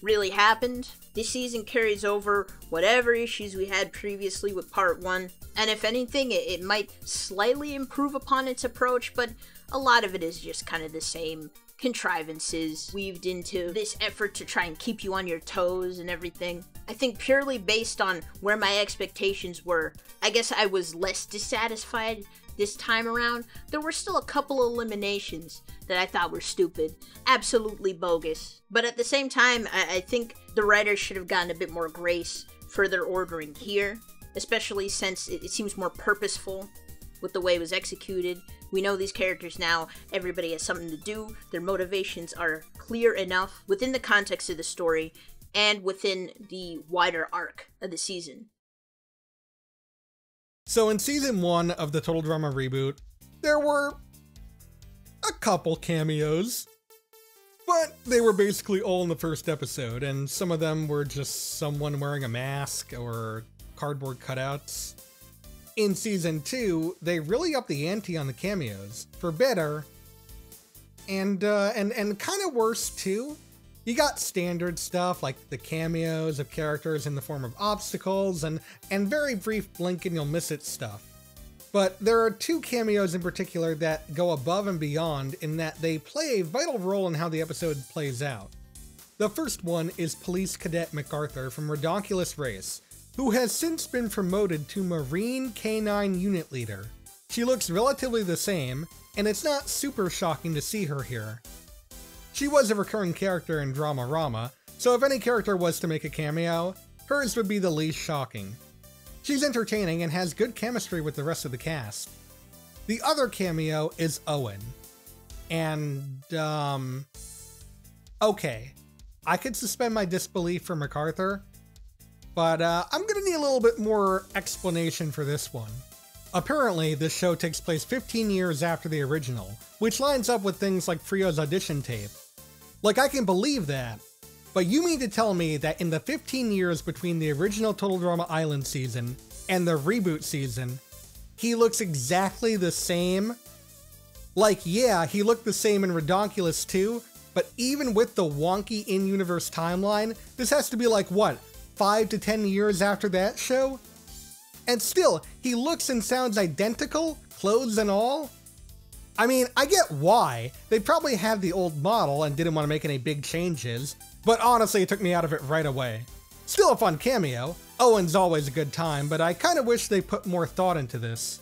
Speaker 17: really happened. This season carries over whatever issues we had previously with part 1, and if anything, it, it might slightly improve upon its approach, but a lot of it is just kind of the same contrivances weaved into this effort to try and keep you on your toes and everything. I think purely based on where my expectations were, I guess I was less dissatisfied this time around. There were still a couple eliminations that I thought were stupid, absolutely bogus. But at the same time, I, I think the writers should have gotten a bit more grace for their ordering here, especially since it, it seems more purposeful with the way it was executed. We know these characters now, everybody has something to do, their motivations are clear enough within the context of the story and within the wider arc of the season.
Speaker 3: So in season one of the Total Drama reboot, there were a couple cameos, but they were basically all in the first episode, and some of them were just someone wearing a mask or cardboard cutouts. In season two, they really upped the ante on the cameos, for better, and uh, and and kind of worse too. You got standard stuff like the cameos of characters in the form of obstacles and, and very brief blink and you'll miss it stuff. But there are two cameos in particular that go above and beyond in that they play a vital role in how the episode plays out. The first one is Police Cadet MacArthur from Ridonkulous Race, who has since been promoted to Marine K9 Unit Leader. She looks relatively the same, and it's not super shocking to see her here. She was a recurring character in Dramarama, so if any character was to make a cameo, hers would be the least shocking. She's entertaining and has good chemistry with the rest of the cast. The other cameo is Owen. And, um. Okay. I could suspend my disbelief for MacArthur, but uh, I'm gonna need a little bit more explanation for this one. Apparently, this show takes place 15 years after the original, which lines up with things like Frio's audition tape. Like, I can believe that, but you mean to tell me that in the 15 years between the original Total Drama Island season and the reboot season, he looks exactly the same? Like, yeah, he looked the same in Ridonkulous too, but even with the wonky in-universe timeline, this has to be like, what, 5 to 10 years after that show? And still, he looks and sounds identical, clothes and all? I mean, I get why. They probably had the old model and didn't want to make any big changes, but honestly, it took me out of it right away. Still a fun cameo. Owen's always a good time, but I kind of wish they put more thought into this.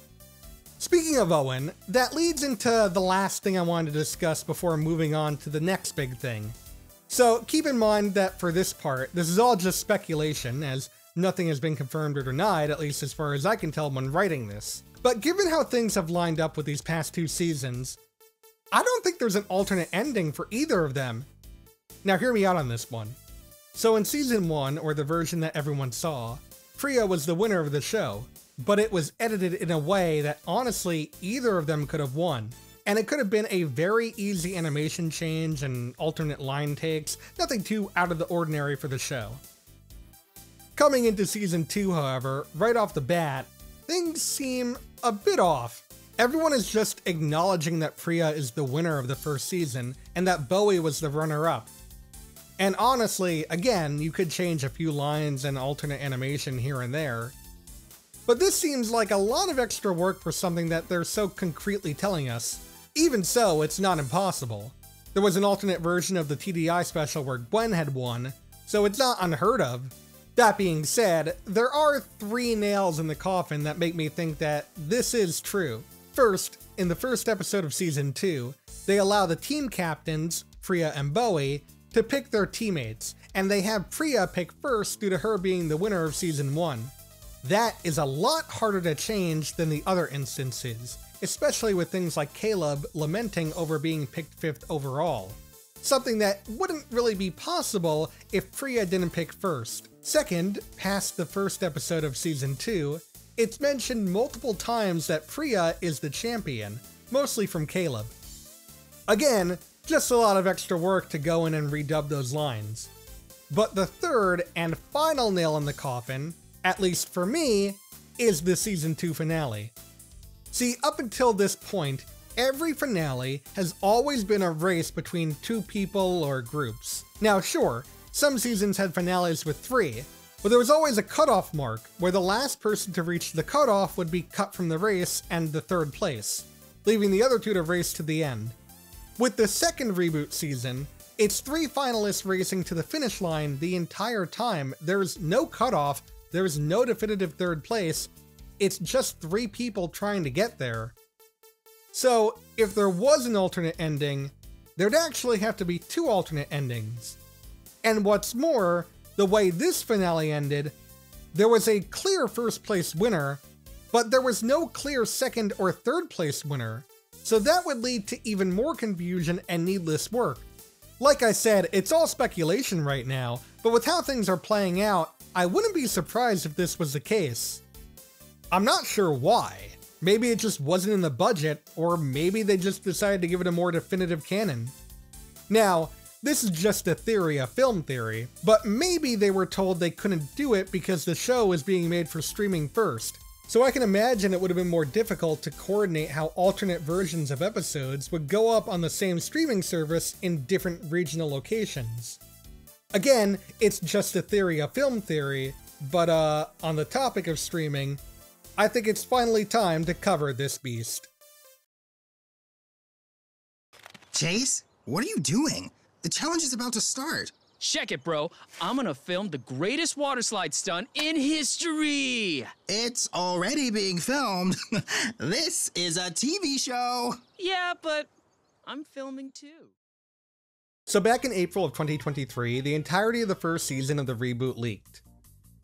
Speaker 3: Speaking of Owen, that leads into the last thing I wanted to discuss before moving on to the next big thing. So keep in mind that for this part, this is all just speculation, as nothing has been confirmed or denied, at least as far as I can tell when writing this. But given how things have lined up with these past two seasons, I don't think there's an alternate ending for either of them. Now hear me out on this one. So in season 1, or the version that everyone saw, Priya was the winner of the show, but it was edited in a way that honestly either of them could have won. And it could have been a very easy animation change and alternate line takes, nothing too out of the ordinary for the show. Coming into season 2, however, right off the bat, things seem a bit off. Everyone is just acknowledging that Priya is the winner of the first season and that Bowie was the runner-up. And honestly, again, you could change a few lines and alternate animation here and there. But this seems like a lot of extra work for something that they're so concretely telling us. Even so, it's not impossible. There was an alternate version of the TDI special where Gwen had won, so it's not unheard of. That being said, there are three nails in the coffin that make me think that this is true. First, in the first episode of Season 2, they allow the team captains, Priya and Bowie, to pick their teammates, and they have Priya pick first due to her being the winner of Season 1. That is a lot harder to change than the other instances, especially with things like Caleb lamenting over being picked fifth overall. Something that wouldn't really be possible if Priya didn't pick first. Second, past the first episode of Season 2, it's mentioned multiple times that Priya is the champion, mostly from Caleb. Again, just a lot of extra work to go in and redub those lines. But the third and final nail in the coffin, at least for me, is the Season 2 finale. See, up until this point, every finale has always been a race between two people or groups. Now sure, some seasons had finales with three, but there was always a cutoff mark, where the last person to reach the cutoff would be cut from the race and the third place, leaving the other two to race to the end. With the second reboot season, it's three finalists racing to the finish line the entire time. There's no cutoff, there's no definitive third place, it's just three people trying to get there. So, if there was an alternate ending, there'd actually have to be two alternate endings. And what's more, the way this finale ended, there was a clear first place winner, but there was no clear second or third place winner. So that would lead to even more confusion and needless work. Like I said, it's all speculation right now, but with how things are playing out, I wouldn't be surprised if this was the case. I'm not sure why. Maybe it just wasn't in the budget, or maybe they just decided to give it a more definitive canon. Now, this is just a theory, a film theory, but maybe they were told they couldn't do it because the show was being made for streaming first. So I can imagine it would have been more difficult to coordinate how alternate versions of episodes would go up on the same streaming service in different regional locations. Again, it's just a theory, a film theory, but uh, on the topic of streaming, I think it's finally time to cover this beast.
Speaker 22: Chase, what are you doing? The challenge is about to start.
Speaker 20: Check it, bro. I'm gonna film the greatest water slide stunt in history.
Speaker 22: It's already being filmed. this is a TV show.
Speaker 20: Yeah, but I'm filming too.
Speaker 3: So back in April of 2023, the entirety of the first season of the reboot leaked.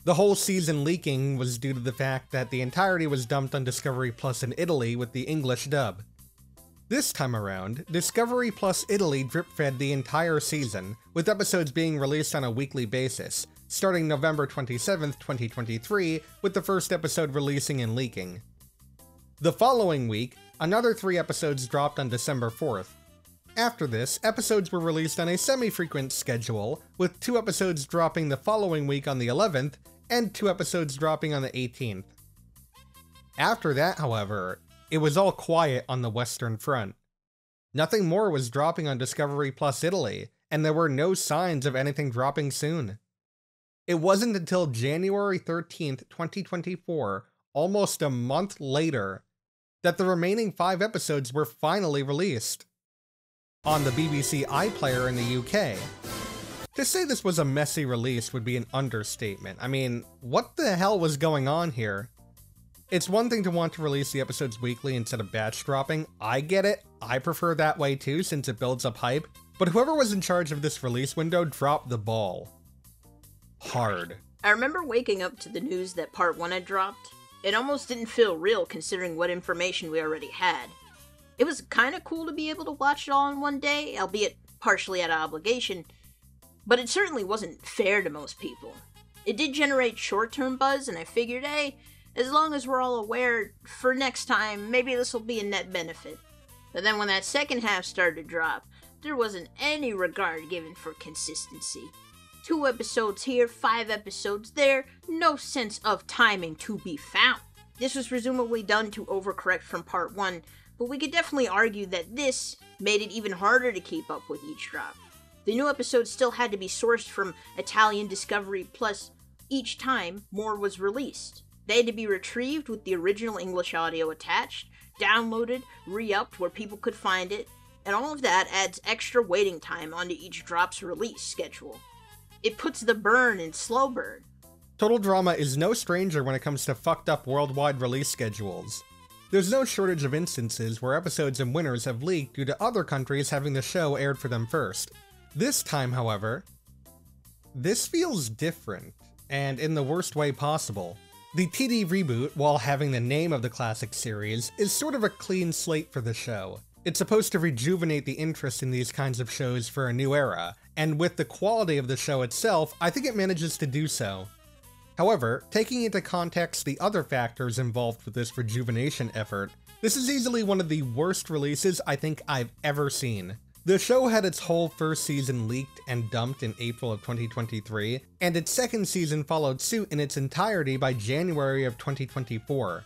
Speaker 3: The whole season leaking was due to the fact that the entirety was dumped on Discovery Plus in Italy with the English dub. This time around, Discovery Plus Italy drip fed the entire season, with episodes being released on a weekly basis, starting November 27, 2023, with the first episode releasing and leaking. The following week, another three episodes dropped on December 4th. After this, episodes were released on a semi frequent schedule, with two episodes dropping the following week on the 11th, and two episodes dropping on the 18th. After that, however, it was all quiet on the Western Front. Nothing more was dropping on Discovery Plus Italy, and there were no signs of anything dropping soon. It wasn't until January 13th, 2024, almost a month later, that the remaining five episodes were finally released. On the BBC iPlayer in the UK. To say this was a messy release would be an understatement. I mean, what the hell was going on here? It's one thing to want to release the episodes weekly instead of batch dropping. I get it. I prefer that way too since it builds up hype. But whoever was in charge of this release window dropped the ball. Hard.
Speaker 17: I remember waking up to the news that part 1 had dropped. It almost didn't feel real considering what information we already had. It was kinda cool to be able to watch it all in one day, albeit partially out of obligation, but it certainly wasn't fair to most people. It did generate short term buzz, and I figured, hey, as long as we're all aware, for next time, maybe this will be a net benefit. But then when that second half started to drop, there wasn't any regard given for consistency. Two episodes here, five episodes there, no sense of timing to be found. This was presumably done to overcorrect from part 1, but we could definitely argue that this made it even harder to keep up with each drop. The new episodes still had to be sourced from Italian Discovery Plus each time more was released. They had to be retrieved with the original English audio attached, downloaded, re upped where people could find it, and all of that adds extra waiting time onto each drop's release schedule. It puts the burn in slow burn.
Speaker 3: Total Drama is no stranger when it comes to fucked up worldwide release schedules. There's no shortage of instances where episodes and winners have leaked due to other countries having the show aired for them first. This time, however, this feels different, and in the worst way possible. The TD reboot, while having the name of the classic series, is sort of a clean slate for the show. It's supposed to rejuvenate the interest in these kinds of shows for a new era, and with the quality of the show itself, I think it manages to do so. However, taking into context the other factors involved with this rejuvenation effort, this is easily one of the worst releases I think I've ever seen. The show had its whole first season leaked and dumped in April of 2023, and its second season followed suit in its entirety by January of 2024.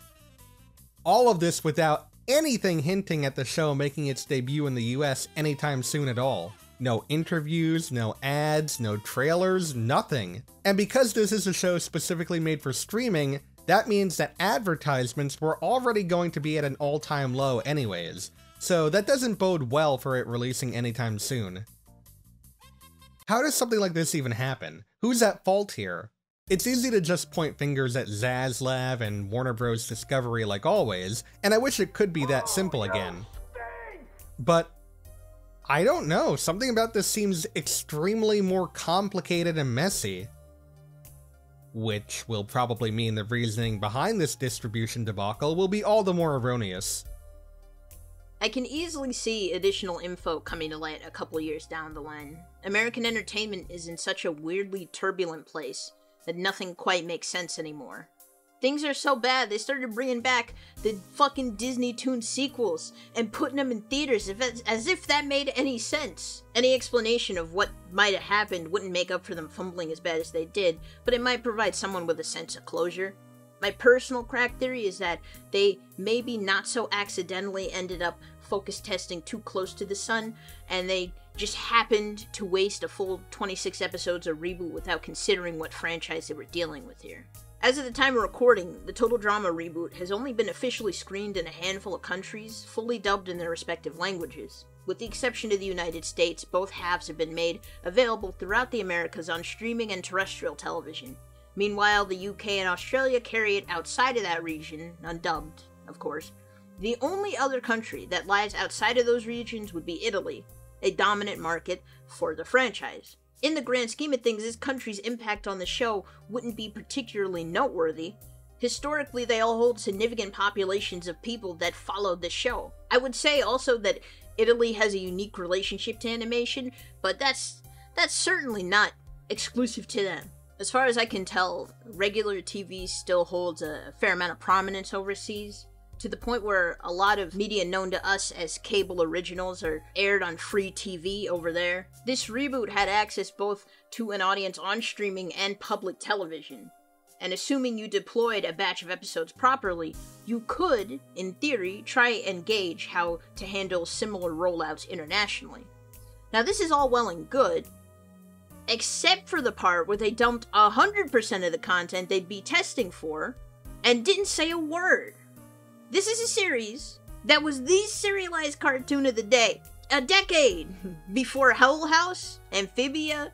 Speaker 3: All of this without anything hinting at the show making its debut in the US anytime soon at all. No interviews, no ads, no trailers, nothing. And because this is a show specifically made for streaming, that means that advertisements were already going to be at an all time low, anyways. So that doesn't bode well for it releasing anytime soon. How does something like this even happen? Who's at fault here? It's easy to just point fingers at Zaslav and Warner Bros. Discovery like always, and I wish it could be that simple again. But I don't know, something about this seems extremely more complicated and messy. Which will probably mean the reasoning behind this distribution debacle will be all the more erroneous.
Speaker 17: I can easily see additional info coming to light a couple years down the line. American entertainment is in such a weirdly turbulent place that nothing quite makes sense anymore. Things are so bad, they started bringing back the fucking Disney Toon sequels and putting them in theaters as if that made any sense. Any explanation of what might have happened wouldn't make up for them fumbling as bad as they did, but it might provide someone with a sense of closure. My personal crack theory is that they maybe not so accidentally ended up focus testing too close to the sun, and they just happened to waste a full 26 episodes of reboot without considering what franchise they were dealing with here. As of the time of recording, the Total Drama reboot has only been officially screened in a handful of countries, fully dubbed in their respective languages. With the exception of the United States, both halves have been made available throughout the Americas on streaming and terrestrial television. Meanwhile, the UK and Australia carry it outside of that region, undubbed, of course. The only other country that lies outside of those regions would be Italy, a dominant market for the franchise. In the grand scheme of things, this country's impact on the show wouldn't be particularly noteworthy. Historically, they all hold significant populations of people that followed the show. I would say also that Italy has a unique relationship to animation, but that's that's certainly not exclusive to them. As far as I can tell, regular TV still holds a fair amount of prominence overseas, to the point where a lot of media known to us as cable originals are aired on free TV over there. This reboot had access both to an audience on streaming and public television. And assuming you deployed a batch of episodes properly, you could, in theory, try and gauge how to handle similar rollouts internationally. Now, this is all well and good, except for the part where they dumped 100% of the content they'd be testing for and didn't say a word. This is a series that was the serialized cartoon of the day, a decade before Owl House, Amphibia,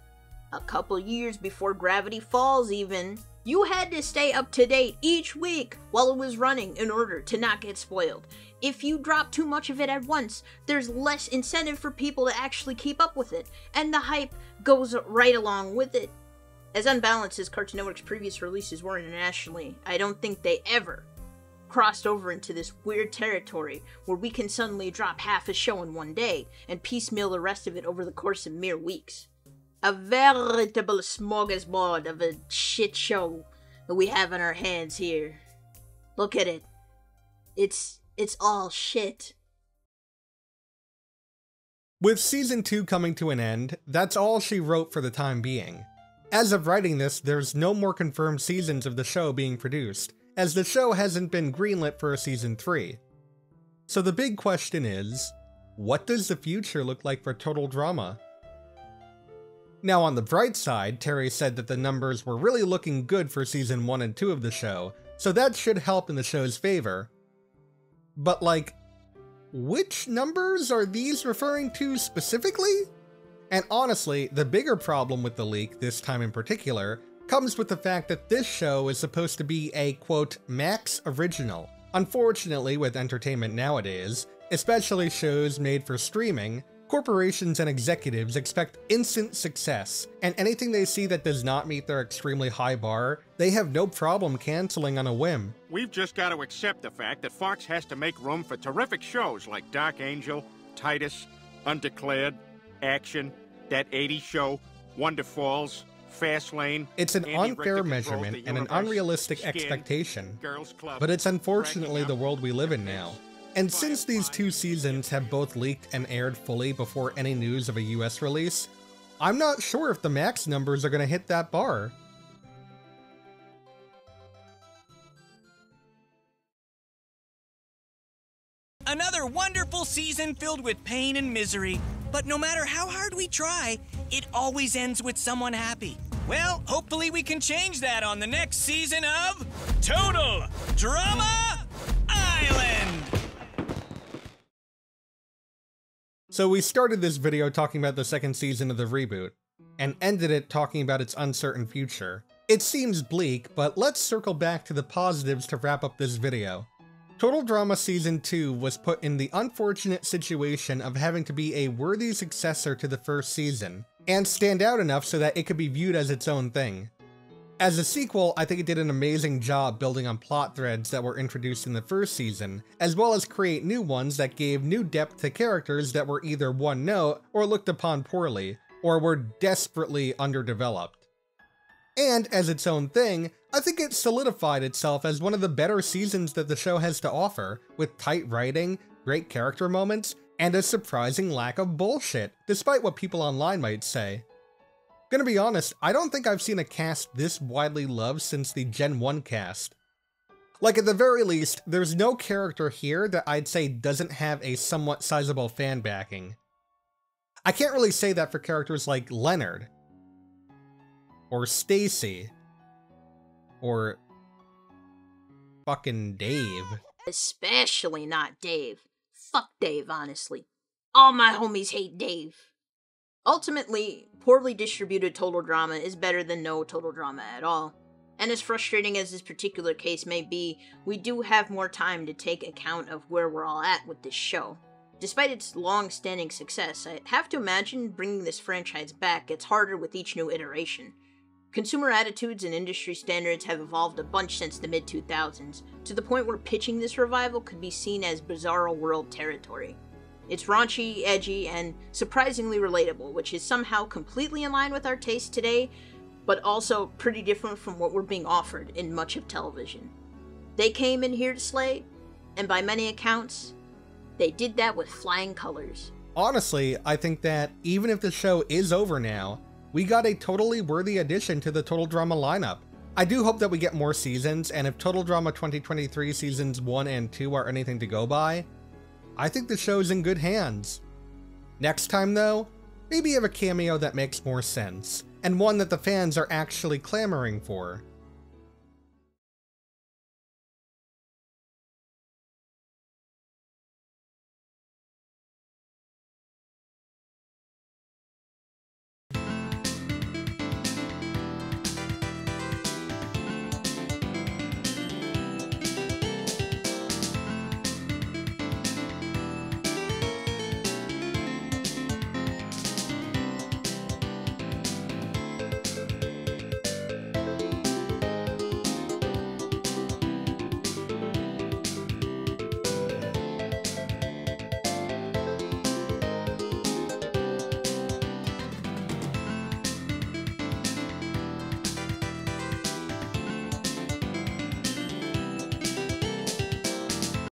Speaker 17: a couple years before Gravity Falls, even. You had to stay up to date each week while it was running in order to not get spoiled. If you drop too much of it at once, there's less incentive for people to actually keep up with it, and the hype goes right along with it. As unbalanced as Cartoon Network's previous releases were internationally, I don't think they ever crossed over into this weird territory where we can suddenly drop half a show in one day and piecemeal the rest of it over the course of mere weeks. A veritable smorgasbord of a shit show that we have on our hands here. Look at it. It's it's all shit.
Speaker 3: With season 2 coming to an end, that's all she wrote for the time being. As of writing this, there's no more confirmed seasons of the show being produced, as the show hasn't been greenlit for a season 3. So the big question is, what does the future look like for Total Drama? Now on the bright side, Terry said that the numbers were really looking good for season 1 and 2 of the show, so that should help in the show's favor. But like, which numbers are these referring to specifically? And honestly, the bigger problem with the leak, this time in particular, comes with the fact that this show is supposed to be a quote, Max original. Unfortunately, with entertainment nowadays, especially shows made for streaming, corporations and executives expect instant success, and anything they see that does not meet their extremely high bar, they have no problem canceling on a whim.
Speaker 1: We've just got to accept the fact that Fox has to make room for terrific shows like Dark Angel, Titus, Undeclared, Action, That 80 Show, Wonderfalls, Fast Lane.
Speaker 3: It's an unfair measurement and an unrealistic
Speaker 1: Skin,
Speaker 3: expectation,
Speaker 1: Girls Club,
Speaker 3: but it's unfortunately the world we live in now. And since these two seasons have both leaked and aired fully before any news of a US release, I'm not sure if the max numbers are going to hit that bar.
Speaker 11: Another wonderful season filled with pain and misery. But no matter how hard we try, it always ends with someone happy. Well, hopefully we can change that on the next season of Total Drama Island!
Speaker 3: So we started this video talking about the second season of the reboot, and ended it talking about its uncertain future. It seems bleak, but let's circle back to the positives to wrap up this video. Total Drama Season 2 was put in the unfortunate situation of having to be a worthy successor to the first season, and stand out enough so that it could be viewed as its own thing. As a sequel, I think it did an amazing job building on plot threads that were introduced in the first season, as well as create new ones that gave new depth to characters that were either one note or looked upon poorly, or were desperately underdeveloped. And as its own thing, I think it solidified itself as one of the better seasons that the show has to offer, with tight writing, great character moments, and a surprising lack of bullshit, despite what people online might say. Gonna be honest, I don't think I've seen a cast this widely loved since the Gen 1 cast. Like at the very least, there's no character here that I'd say doesn't have a somewhat sizable fan backing. I can't really say that for characters like Leonard, or Stacy, or fucking Dave.
Speaker 17: Especially not Dave. Fuck Dave, honestly. All my homies hate Dave. Ultimately, poorly distributed total drama is better than no total drama at all. And as frustrating as this particular case may be, we do have more time to take account of where we're all at with this show. Despite its long standing success, I have to imagine bringing this franchise back gets harder with each new iteration. Consumer attitudes and industry standards have evolved a bunch since the mid 2000s, to the point where pitching this revival could be seen as bizarro world territory. It's raunchy, edgy, and surprisingly relatable, which is somehow completely in line with our taste today, but also pretty different from what we're being offered in much of television. They came in here to slay, and by many accounts, they did that with flying colors.
Speaker 3: Honestly, I think that even if the show is over now, we got a totally worthy addition to the Total Drama lineup. I do hope that we get more seasons, and if Total Drama 2023 seasons 1 and 2 are anything to go by, I think the show's in good hands. Next time though, maybe have a cameo that makes more sense, and one that the fans are actually clamoring for.